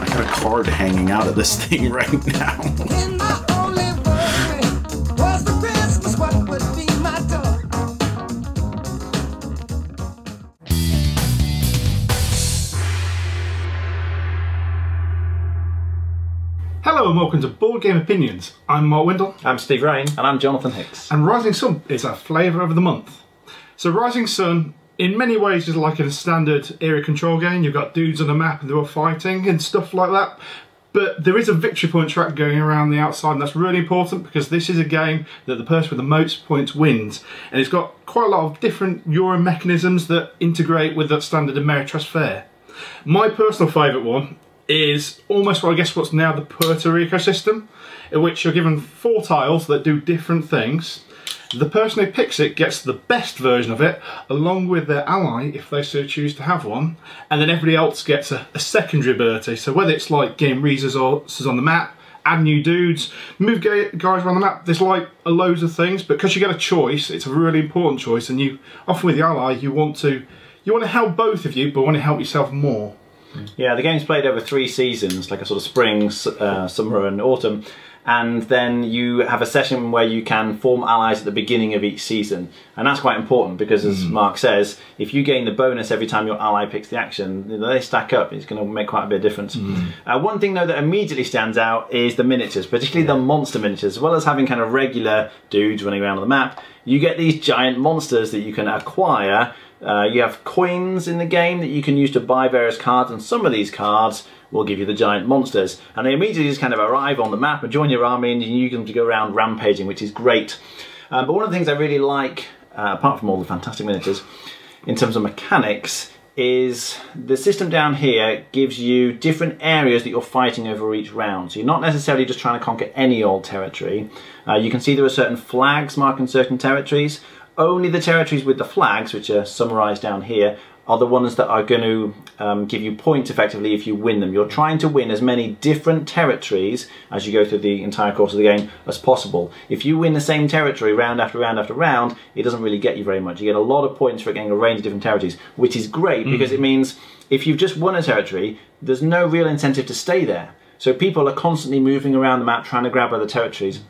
I got a card hanging out of this thing right now. And welcome to Board Game Opinions. I'm Mark Windle, I'm Steve Rain. And I'm Jonathan Hicks. and Rising Sun is our flavour of the month. So, Rising Sun, in many ways, is like a standard area control game. You've got dudes on the map and they're all fighting and stuff like that. But there is a victory point track going around the outside, and that's really important because this is a game that the person with the most points wins. And it's got quite a lot of different Euro mechanisms that integrate with that standard Ameritrash fare. My personal favourite one is almost I guess what's now the Puerto Rico system, in which you're given four tiles that do different things. The person who picks it gets the best version of it, along with their ally, if they so choose to have one, and then everybody else gets a, a secondary ability. So whether it's like getting resources on the map, add new dudes, move guys around the map, there's like a loads of things, but because you get a choice, it's a really important choice, and you, often with the ally, you want to, you want to help both of you, but want to help yourself more. Yeah, the game's played over three seasons, like a sort of spring, uh, summer, and autumn. And then you have a session where you can form allies at the beginning of each season. And that's quite important because, as Mark says, if you gain the bonus every time your ally picks the action, they stack up. It's going to make quite a bit of difference. Uh, one thing, though, that immediately stands out is the miniatures, particularly the monster miniatures. As well as having kind of regular dudes running around on the map, you get these giant monsters that you can acquire Uh, you have coins in the game that you can use to buy various cards, and some of these cards will give you the giant monsters. And they immediately just kind of arrive on the map and join your army, and you them to go around rampaging, which is great. Um, but one of the things I really like, uh, apart from all the fantastic miniatures, in terms of mechanics, is the system down here gives you different areas that you're fighting over each round. So you're not necessarily just trying to conquer any old territory. Uh, you can see there are certain flags marking certain territories. Only the territories with the flags, which are summarized down here, are the ones that are going to um, give you points effectively if you win them. You're trying to win as many different territories as you go through the entire course of the game as possible. If you win the same territory round after round after round, it doesn't really get you very much. You get a lot of points for getting a range of different territories, which is great because it means if you've just won a territory, there's no real incentive to stay there. So people are constantly moving around the map trying to grab other territories.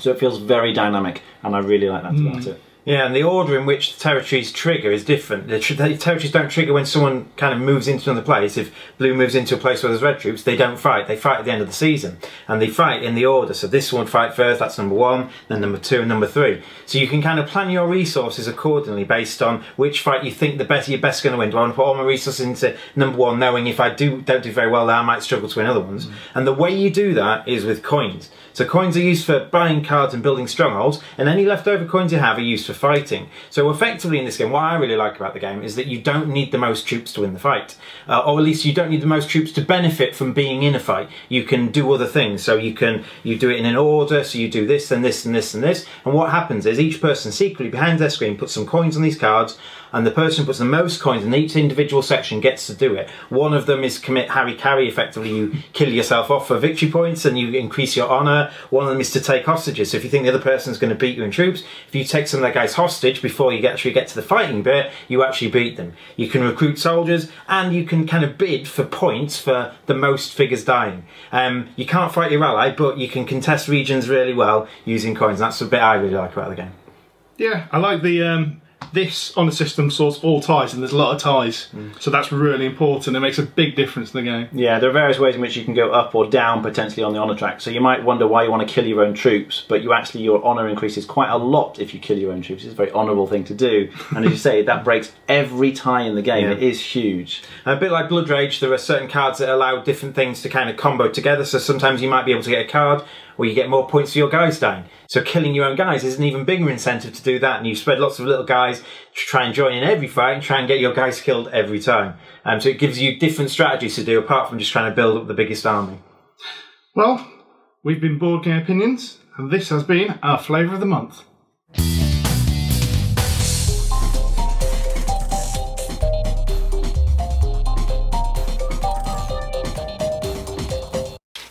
So it feels very dynamic, and I really like that about it. Yeah, and the order in which the territories trigger is different. The, tr- the territories don't trigger when someone kind of moves into another place. If blue moves into a place where there's red troops, they don't fight. They fight at the end of the season, and they fight in the order. So this one fight first. That's number one. Then number two and number three. So you can kind of plan your resources accordingly based on which fight you think the better you're best going to win. Do I want to put all my resources into number one, knowing if I do don't do very well, there I might struggle to win other ones. Mm. And the way you do that is with coins. So coins are used for buying cards and building strongholds, and any leftover coins you have are used for fighting. So effectively in this game, what I really like about the game is that you don't need the most troops to win the fight. Uh, or at least you don't need the most troops to benefit from being in a fight. You can do other things. So you can, you do it in an order, so you do this and this and this and this. And what happens is each person secretly behind their screen puts some coins on these cards, and the person who puts the most coins in each individual section gets to do it. One of them is commit hara-kiri, effectively you kill yourself off for victory points and you increase your honour. One of them is to take hostages. So if you think the other person's going to beat you in troops, if you take some of that guy's hostage before you actually get to the fighting bit, you actually beat them. You can recruit soldiers and you can kind of bid for points for the most figures dying. Um, you can't fight your ally, but you can contest regions really well using coins. That's the bit I really like about the game. Yeah, I like the um, this on the system sorts all ties, and there's a lot of ties, mm. so that's really important. It makes a big difference in the game. Yeah, there are various ways in which you can go up or down potentially on the honour track. So you might wonder why you want to kill your own troops, but you actually your honour increases quite a lot if you kill your own troops. It's a very honourable thing to do, and as you say, that breaks every tie in the game. Yeah. It is huge. A bit like Blood Rage, there are certain cards that allow different things to kind of combo together. So sometimes you might be able to get a card where you get more points for your guys dying. So killing your own guys is an even bigger incentive to do that, and you spread lots of little guys to try and join in every fight and try and get your guys killed every time. Um, so it gives you different strategies to do apart from just trying to build up the biggest army. Well, we've been Board Game Opinions, and this has been our flavour of the month.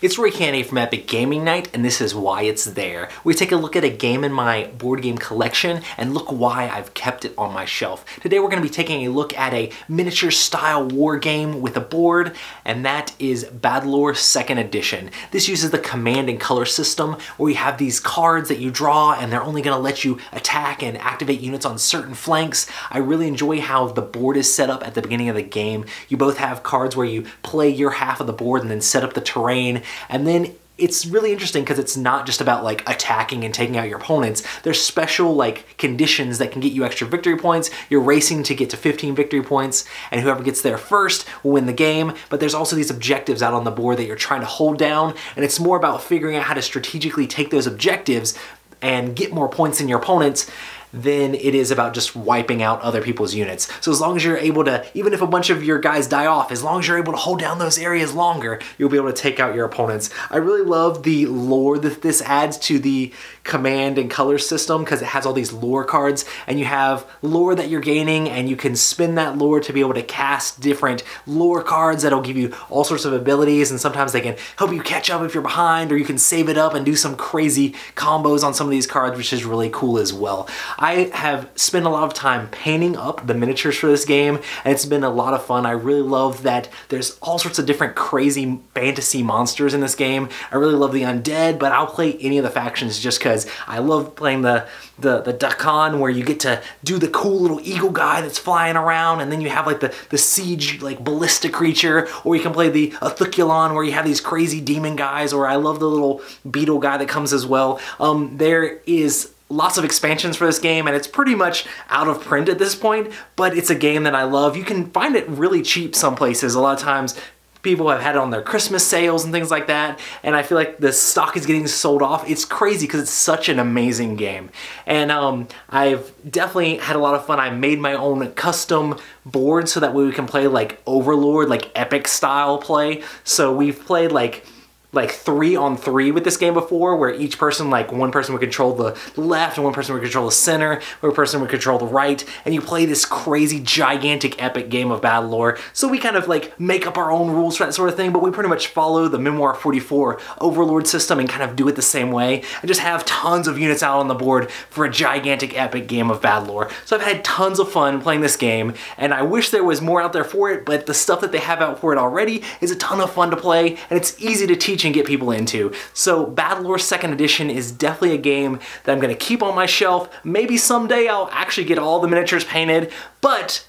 It's Roy Cannaday from Epic Gaming Night, and this is why it's there. We take a look at a game in my board game collection and look why I've kept it on my shelf. Today we're going to be taking a look at a miniature style war game with a board, and that is Battlelore 2nd Edition. This uses the command and color system where you have these cards that you draw and they're only going to let you attack and activate units on certain flanks. I really enjoy how the board is set up at the beginning of the game. You both have cards where you play your half of the board and then set up the terrain and then it's really interesting because it's not just about like attacking and taking out your opponents. There's special like conditions that can get you extra victory points. You're racing to get to 15 victory points and whoever gets there first will win the game. But there's also these objectives out on the board that you're trying to hold down and it's more about figuring out how to strategically take those objectives and get more points than your opponents than it is about just wiping out other people's units. So as long as you're able to, even if a bunch of your guys die off, as long as you're able to hold down those areas longer, you'll be able to take out your opponents. I really love the lore that this adds to the command and color system because it has all these lore cards and you have lore that you're gaining and you can spin that lore to be able to cast different lore cards that'll give you all sorts of abilities and sometimes they can help you catch up if you're behind or you can save it up and do some crazy combos on some of these cards which is really cool as well. I have spent a lot of time painting up the miniatures for this game and it's been a lot of fun. I really love that there's all sorts of different crazy fantasy monsters in this game. I really love the undead but I'll play any of the factions just because I love playing the, the, the Daqan where you get to do the cool little eagle guy that's flying around and then you have like the, the siege like ballista creature or you can play the Uthuk Y'llan where you have these crazy demon guys or I love the little beetle guy that comes as well. Um, there is lots of expansions for this game and it's pretty much out of print at this point, but it's a game that I love. You can find it really cheap some places. A lot of times people have had it on their Christmas sales and things like that, and I feel like the stock is getting sold off. It's crazy because it's such an amazing game. And um, I've definitely had a lot of fun. I made my own custom board so that we can play like Overlord, like epic style play. So we've played like like three on three with this game before where each person like one person would control the left and one person would control the center one person would control the right and you play this crazy gigantic epic game of battle lore. So we kind of like make up our own rules for that sort of thing but we pretty much follow the memoir 44 overlord system and kind of do it the same way. And just have tons of units out on the board for a gigantic epic game of battle lore. So i've had tons of fun playing this game and i wish there was more out there for it but the stuff that they have out for it already is a ton of fun to play and it's easy to teach and get people into. So Battle Lore 2nd Edition is definitely a game that I'm to keep on my shelf. Maybe someday I'll actually get all the miniatures painted, but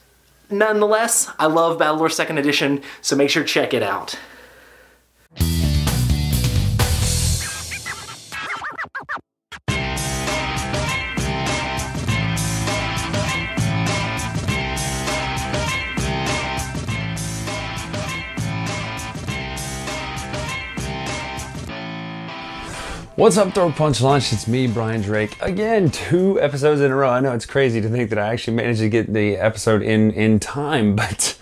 nonetheless, I love Battle Lore 2nd Edition, so make sure to check it out. What's up, Throat Punch Lunch? It's me, Bryan Drake. Again, two episodes in a row. I know it's crazy to think that I actually managed to get the episode in in time, but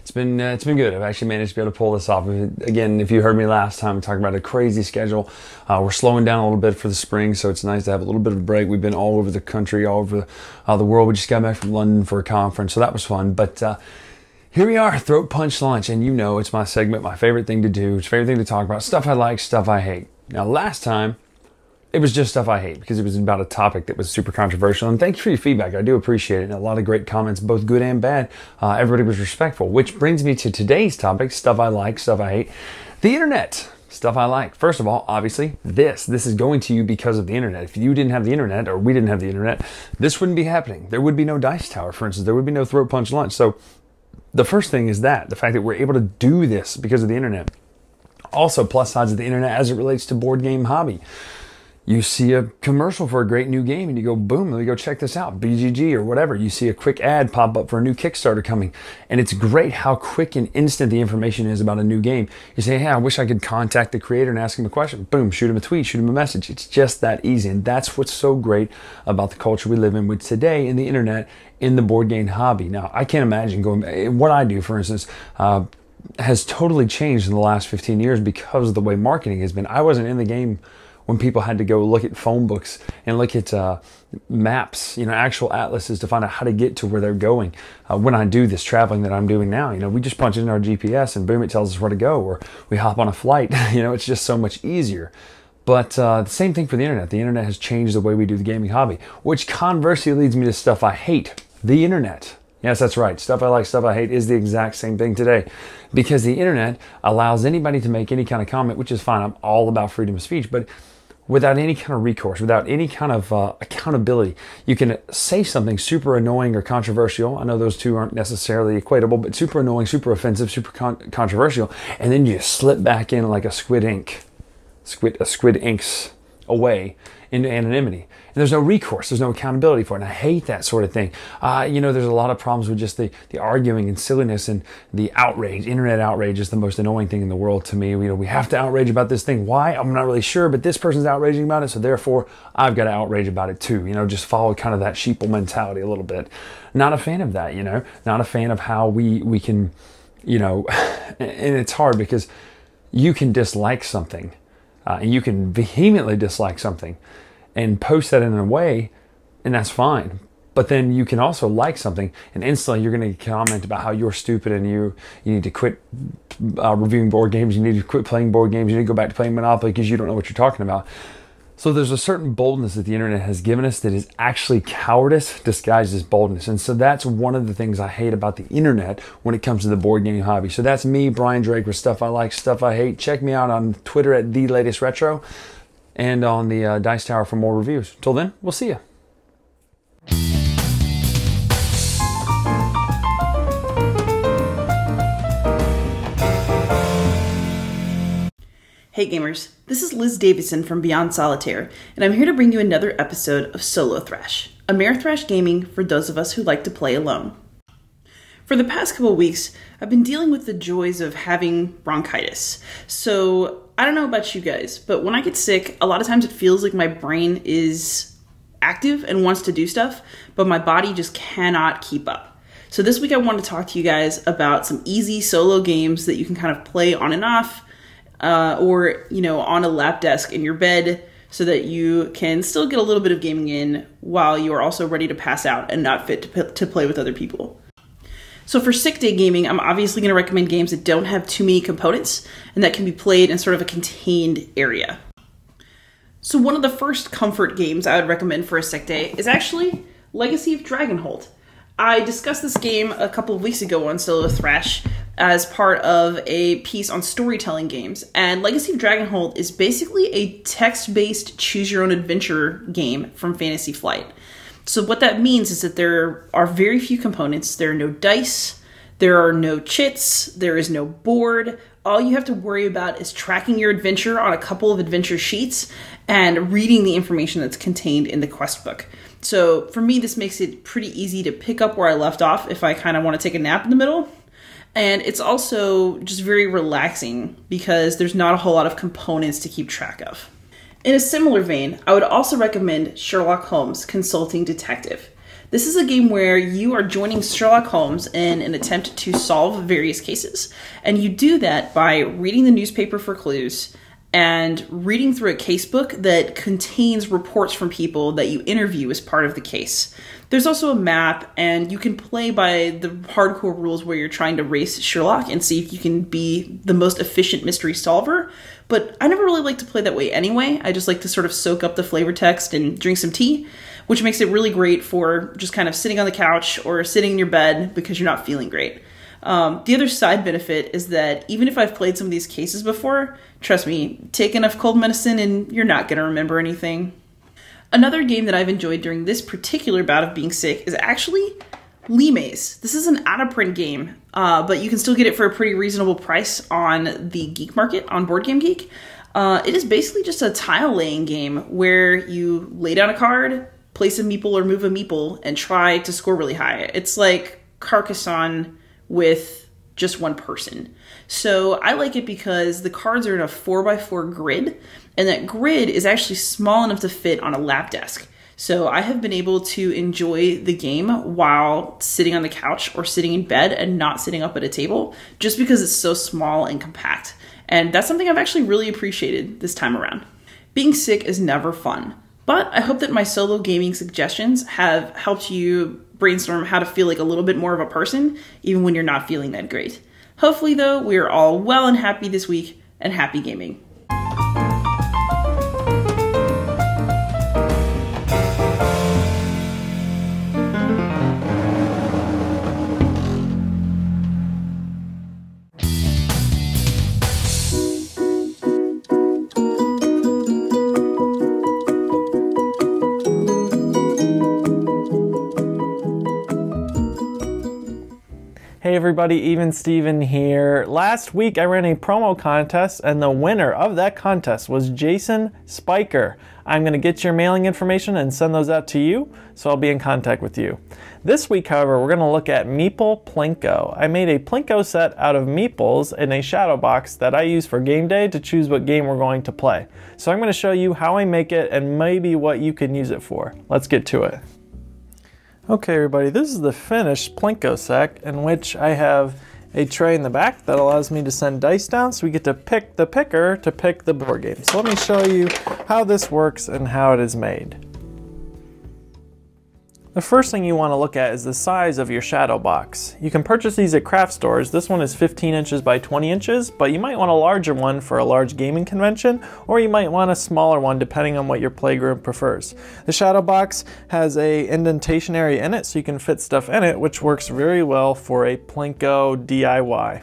it's been uh, it's been good. I've actually managed to be able to pull this off. Again, if you heard me last time talking about a crazy schedule, uh, we're slowing down a little bit for the spring, so it's nice to have a little bit of a break. We've been all over the country, all over uh, the world. We just got back from London for a conference, so that was fun. But uh, here we are, Throat Punch Lunch, and you know it's my segment, my favorite thing to do, it's favorite thing to talk about, stuff I like, stuff I hate. Now, last time, it was just stuff I hate because it was about a topic that was super controversial. And thank you for your feedback. I do appreciate it. And a lot of great comments, both good and bad. Uh, everybody was respectful, which brings me to today's topic stuff I like, stuff I hate. The internet. Stuff I like. First of all, obviously, this. This is going to you because of the internet. If you didn't have the internet or we didn't have the internet, this wouldn't be happening. There would be no Dice Tower, for instance. There would be no Throat Punch Lunch. So the first thing is that the fact that we're able to do this because of the internet. Also, plus sides of the internet as it relates to board game hobby you see a commercial for a great new game and you go, boom, let me go check this out, BGG or whatever. You see a quick ad pop up for a new Kickstarter coming. And it's great how quick and instant the information is about a new game. You say, hey, I wish I could contact the creator and ask him a question. Boom, shoot him a tweet, shoot him a message. It's just that easy. And that's what's so great about the culture we live in with today in the internet, in the board game hobby. Now, I can't imagine going, what I do, for instance, uh, has totally changed in the last 15 years because of the way marketing has been. I wasn't in the game when people had to go look at phone books and look at uh, maps, you know, actual atlases to find out how to get to where they're going. Uh, when I do this traveling that I'm doing now, you know, we just punch in our GPS and boom, it tells us where to go, or we hop on a flight. you know, it's just so much easier. But uh, the same thing for the internet. The internet has changed the way we do the gaming hobby, which conversely leads me to stuff I hate the internet. Yes, that's right. Stuff I like, stuff I hate is the exact same thing today. Because the internet allows anybody to make any kind of comment, which is fine. I'm all about freedom of speech. But without any kind of recourse, without any kind of uh, accountability. You can say something super annoying or controversial. I know those two aren't necessarily equatable, but super annoying, super offensive, super con- controversial, and then you slip back in like a squid ink, squid a squid inks away into anonymity. There's no recourse, there's no accountability for it. And I hate that sort of thing. Uh, you know, there's a lot of problems with just the, the arguing and silliness and the outrage. Internet outrage is the most annoying thing in the world to me. You know, we have to outrage about this thing. Why? I'm not really sure, but this person's outraging about it, so therefore I've got to outrage about it too. You know, just follow kind of that sheeple mentality a little bit. Not a fan of that, you know, not a fan of how we, we can, you know, and it's hard because you can dislike something uh, and you can vehemently dislike something and post that in a way, and that's fine. But then you can also like something, and instantly you're going to comment about how you're stupid and you you need to quit uh, reviewing board games. You need to quit playing board games. You need to go back to playing Monopoly because you don't know what you're talking about. So there's a certain boldness that the internet has given us that is actually cowardice disguised as boldness. And so that's one of the things I hate about the internet when it comes to the board gaming hobby. So that's me, Bryan Drake, with stuff I like, stuff I hate. Check me out on Twitter at the latest retro and on the uh, Dice Tower for more reviews. Till then, we'll see you. Hey gamers, this is Liz Davidson from Beyond Solitaire, and I'm here to bring you another episode of Solo Thrash, Amerithrash gaming for those of us who like to play alone. For the past couple weeks, I've been dealing with the joys of having bronchitis. So, I don't know about you guys, but when I get sick, a lot of times it feels like my brain is active and wants to do stuff, but my body just cannot keep up. So, this week I want to talk to you guys about some easy solo games that you can kind of play on and off uh, or you know on a lap desk in your bed so that you can still get a little bit of gaming in while you are also ready to pass out and not fit to, p- to play with other people so for sick day gaming i'm obviously going to recommend games that don't have too many components and that can be played in sort of a contained area so one of the first comfort games i would recommend for a sick day is actually legacy of dragonholt i discussed this game a couple of weeks ago on solo thrash as part of a piece on storytelling games. And Legacy of Dragonholt is basically a text based choose your own adventure game from Fantasy Flight. So, what that means is that there are very few components, there are no dice, there are no chits, there is no board. All you have to worry about is tracking your adventure on a couple of adventure sheets and reading the information that's contained in the quest book. So, for me, this makes it pretty easy to pick up where I left off if I kind of want to take a nap in the middle and it's also just very relaxing because there's not a whole lot of components to keep track of. In a similar vein, I would also recommend Sherlock Holmes Consulting Detective. This is a game where you are joining Sherlock Holmes in an attempt to solve various cases. And you do that by reading the newspaper for clues and reading through a casebook that contains reports from people that you interview as part of the case. There's also a map, and you can play by the hardcore rules where you're trying to race Sherlock and see if you can be the most efficient mystery solver. But I never really like to play that way anyway. I just like to sort of soak up the flavor text and drink some tea, which makes it really great for just kind of sitting on the couch or sitting in your bed because you're not feeling great. Um, the other side benefit is that even if I've played some of these cases before, trust me, take enough cold medicine and you're not going to remember anything. Another game that I've enjoyed during this particular bout of being sick is actually Limes. This is an out of print game, uh, but you can still get it for a pretty reasonable price on the Geek Market on Board Game Geek. Uh, it is basically just a tile laying game where you lay down a card, place a meeple or move a meeple, and try to score really high. It's like Carcassonne with just one person. So I like it because the cards are in a 4x4 grid, and that grid is actually small enough to fit on a lap desk. So I have been able to enjoy the game while sitting on the couch or sitting in bed and not sitting up at a table just because it's so small and compact. And that's something I've actually really appreciated this time around. Being sick is never fun, but I hope that my solo gaming suggestions have helped you brainstorm how to feel like a little bit more of a person even when you're not feeling that great. Hopefully, though, we are all well and happy this week and happy gaming. Everybody, Even Steven here. Last week I ran a promo contest and the winner of that contest was Jason Spiker. I'm going to get your mailing information and send those out to you, so I'll be in contact with you. This week, however, we're going to look at Meeple Plinko. I made a Plinko set out of meeples in a shadow box that I use for game day to choose what game we're going to play. So I'm going to show you how I make it and maybe what you can use it for. Let's get to it. Okay everybody, this is the finished Plinko set in which I have a tray in the back that allows me to send dice down so we get to pick the picker to pick the board game. So let me show you how this works and how it is made. The first thing you want to look at is the size of your shadow box. You can purchase these at craft stores. This one is 15 inches by 20 inches, but you might want a larger one for a large gaming convention, or you might want a smaller one depending on what your playgroup prefers. The shadow box has a indentation area in it so you can fit stuff in it, which works very well for a Plinko DIY.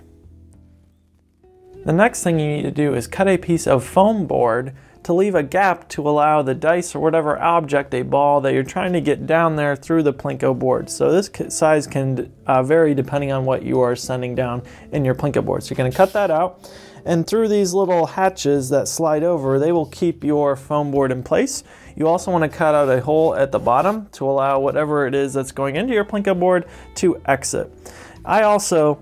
The next thing you need to do is cut a piece of foam board to leave a gap to allow the dice or whatever object, a ball that you're trying to get down there through the Plinko board. So this size can uh, vary depending on what you are sending down in your Plinko board. So you're going to cut that out And through these little hatches that slide over, they will keep your foam board in place. You also want to cut out a hole at the bottom to allow whatever it is that's going into your Plinko board to exit. I also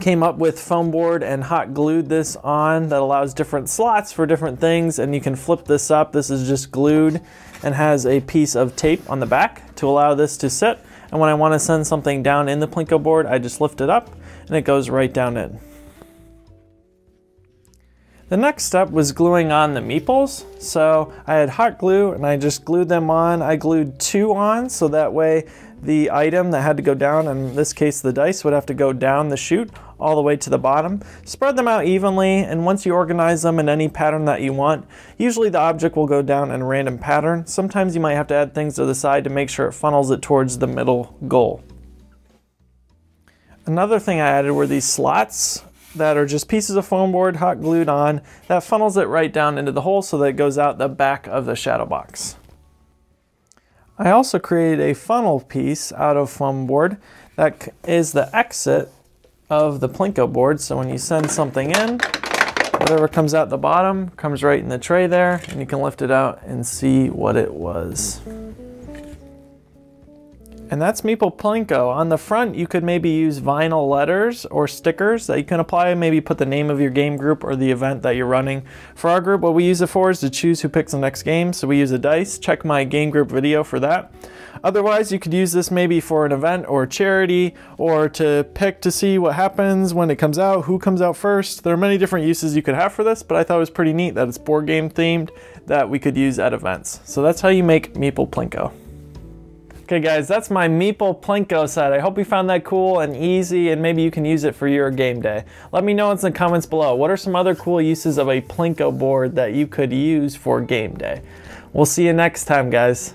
came up with foam board and hot glued this on that allows different slots for different things and you can flip this up. This is just glued and has a piece of tape on the back to allow this to sit. And when I want to send something down in the Plinko board, I just lift it up and it goes right down in. The next step was gluing on the meeples. So I had hot glue and I just glued them on. I glued two on so that way the item that had to go down, in this case the dice, would have to go down the chute all the way to the bottom. Spread them out evenly, and once you organize them in any pattern that you want, usually the object will go down in a random pattern. Sometimes you might have to add things to the side to make sure it funnels it towards the middle goal. Another thing I added were these slots that are just pieces of foam board hot glued on that funnels it right down into the hole so that it goes out the back of the shadow box. I also created a funnel piece out of foam board that is the exit of the Plinko board. So when you send something in, whatever comes out the bottom comes right in the tray there and you can lift it out and see what it was. And that's Meeple Plinko. On the front, you could maybe use vinyl letters or stickers that you can apply, maybe put the name of your game group or the event that you're running. For our group, what we use it for is to choose who picks the next game. So we use a dice. Check my game group video for that. Otherwise, you could use this maybe for an event or charity or to pick to see what happens when it comes out, who comes out first. There are many different uses you could have for this, but I thought it was pretty neat that it's board game themed that we could use at events. So that's how you make Meeple Plinko. Okay guys, that's my Meeple Plinko set. I hope you found that cool and easy and maybe you can use it for your game day. Let me know in the comments below. What are some other cool uses of a Plinko board that you could use for game day? We'll see you next time guys.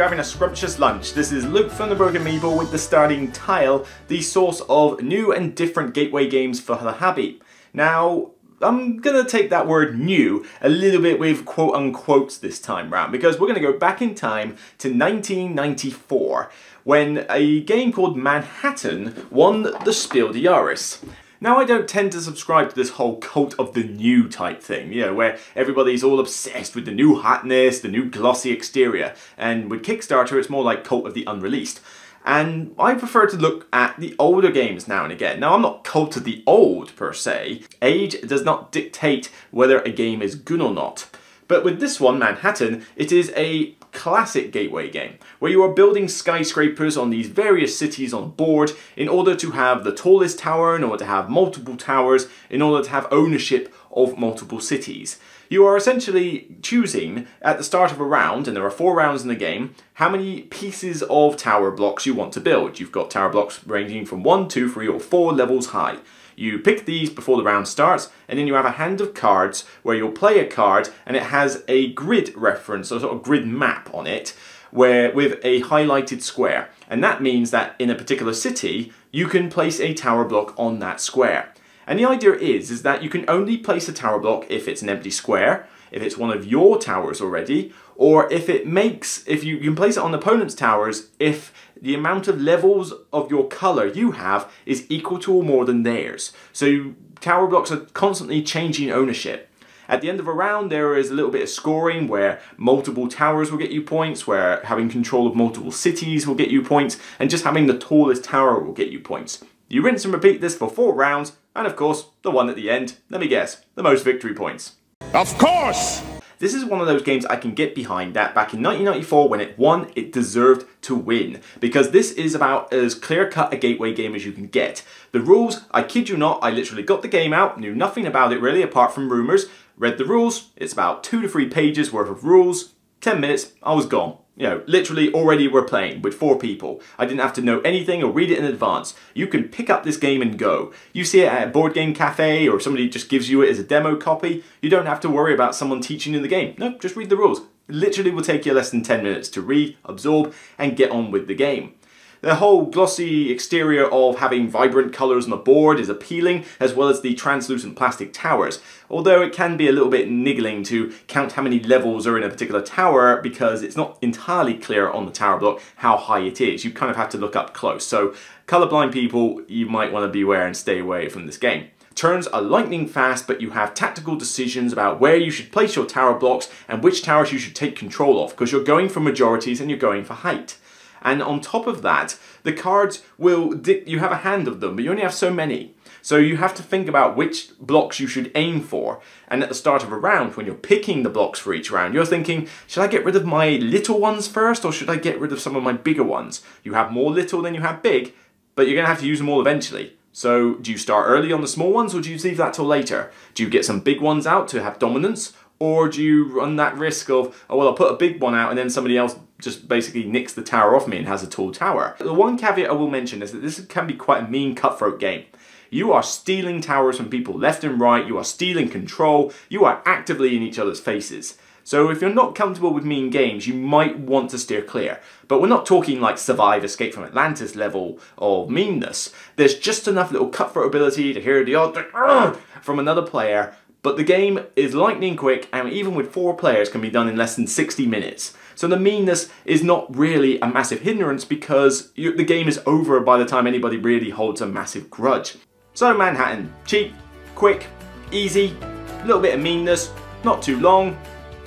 Having a scrumptious lunch. This is Luke from the Broken Meeple with the starting tile, the source of new and different gateway games for the hobby. Now, I'm gonna take that word new a little bit with quote unquotes this time round because we're gonna go back in time to 1994 when a game called Manhattan won the Spiel des Jahres. Now, I don't tend to subscribe to this whole cult of the new type thing, you know, where everybody's all obsessed with the new hotness, the new glossy exterior, and with Kickstarter it's more like cult of the unreleased. And I prefer to look at the older games now and again. Now, I'm not cult of the old, per se. Age does not dictate whether a game is good or not. But with this one, Manhattan, it is a classic gateway game, where you are building skyscrapers on these various cities on board in order to have the tallest tower, in order to have multiple towers, in order to have ownership of multiple cities. You are essentially choosing at the start of a round, and there are four rounds in the game, how many pieces of tower blocks you want to build. You've got tower blocks ranging from one, two, three, or four levels high. You pick these before the round starts, and then you have a hand of cards where you'll play a card and it has a grid reference, a sort of grid map on it, where with a highlighted square. And that means that in a particular city, you can place a tower block on that square. And the idea is, is that you can only place a tower block if it's an empty square, if it's one of your towers already, or if it makes, if you, you can place it on the opponent's towers if the amount of levels of your color you have is equal to or more than theirs. So tower blocks are constantly changing ownership. At the end of a round, there is a little bit of scoring where multiple towers will get you points, where having control of multiple cities will get you points, and just having the tallest tower will get you points. You rinse and repeat this for four rounds, and of course, the one at the end, let me guess, the most victory points. Of course! This is one of those games I can get behind that back in 1994 when it won, it deserved to win. Because this is about as clear-cut a gateway game as you can get. The rules, I kid you not, I literally got the game out, knew nothing about it really apart from rumours, read the rules, it's about two to three pages worth of rules, 10 minutes, I was gone. You know, literally already we're playing with four people. I didn't have to know anything or read it in advance. You can pick up this game and go. You see it at a board game cafe or somebody just gives you it as a demo copy. You don't have to worry about someone teaching you the game. No, just read the rules. literally will take you less than 10 minutes to read, absorb, and get on with the game. The whole glossy exterior of having vibrant colours on the board is appealing, as well as the translucent plastic towers, although it can be a little bit niggling to count how many levels are in a particular tower because it's not entirely clear on the tower block how high it is. You kind of have to look up close. So colorblind people, you might want to beware and stay away from this game. Turns are lightning fast, but you have tactical decisions about where you should place your tower blocks and which towers you should take control of, because you're going for majorities and you're going for height. And on top of that, the cards will, you have a hand of them, but you only have so many. So you have to think about which blocks you should aim for. And at the start of a round, when you're picking the blocks for each round, you're thinking, should I get rid of my little ones first, or should I get rid of some of my bigger ones? You have more little than you have big, but you're gonna have to use them all eventually. So do you start early on the small ones, or do you leave that till later? Do you get some big ones out to have dominance, or do you run that risk of, oh well, I'll put a big one out and then somebody else just basically nicks the tower off me and has a tall tower. The one caveat I will mention is that this can be quite a mean cutthroat game. You are stealing towers from people left and right, you are stealing control, you are actively in each other's faces. So if you're not comfortable with mean games, you might want to steer clear. But we're not talking like Survive Escape from Atlantis level of meanness. There's just enough little cutthroat ability to hear the odd from another player but the game is lightning quick and even with four players can be done in less than 60 minutes. So the meanness is not really a massive hindrance because you, the game is over by the time anybody really holds a massive grudge. So Manhattan, cheap, quick, easy, a little bit of meanness, not too long,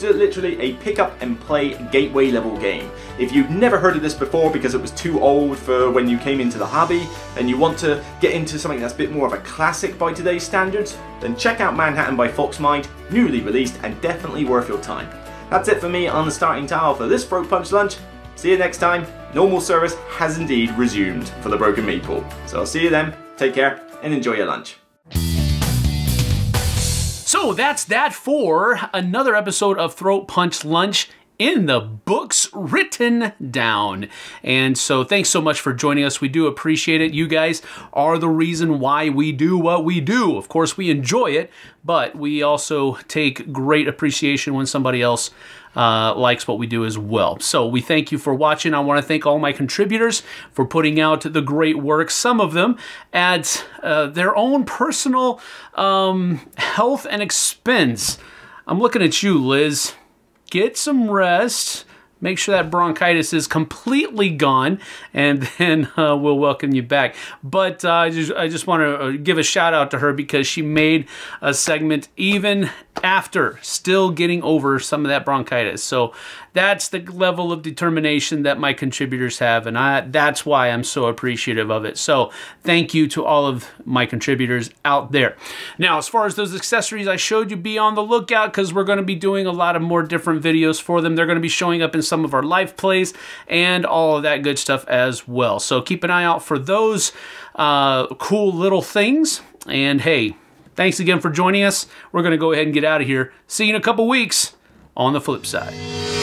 literally a pick up and play gateway level game. If you've never heard of this before because it was too old for when you came into the hobby and you want to get into something that's a bit more of a classic by today's standards, then check out Manhattan by Foxmind, newly released and definitely worth your time. That's it for me on the starting tile for this Throat Punch lunch. See you next time. Normal service has indeed resumed for the Broken Meeple. So I'll see you then. Take care and enjoy your lunch. So that's that for another episode of Throat Punch Lunch in the books written down. And so thanks so much for joining us. We do appreciate it. You guys are the reason why we do what we do. Of course, we enjoy it, but we also take great appreciation when somebody else uh, likes what we do as well. So we thank you for watching. I want to thank all my contributors for putting out the great work. Some of them at uh, their own personal um, health and expense. I'm looking at you, Liz. Get some rest make sure that bronchitis is completely gone, and then uh, we'll welcome you back. But uh, I just, I just want to uh, give a shout out to her because she made a segment even after still getting over some of that bronchitis. So that's the level of determination that my contributors have, and I, that's why I'm so appreciative of it. So thank you to all of my contributors out there. Now, as far as those accessories I showed you, be on the lookout because we're going to be doing a lot of more different videos for them. They're going to be showing up in some of our live plays and all of that good stuff as well. So keep an eye out for those uh, cool little things. And hey, thanks again for joining us. We're going to go ahead and get out of here. See you in a couple weeks on the flip side.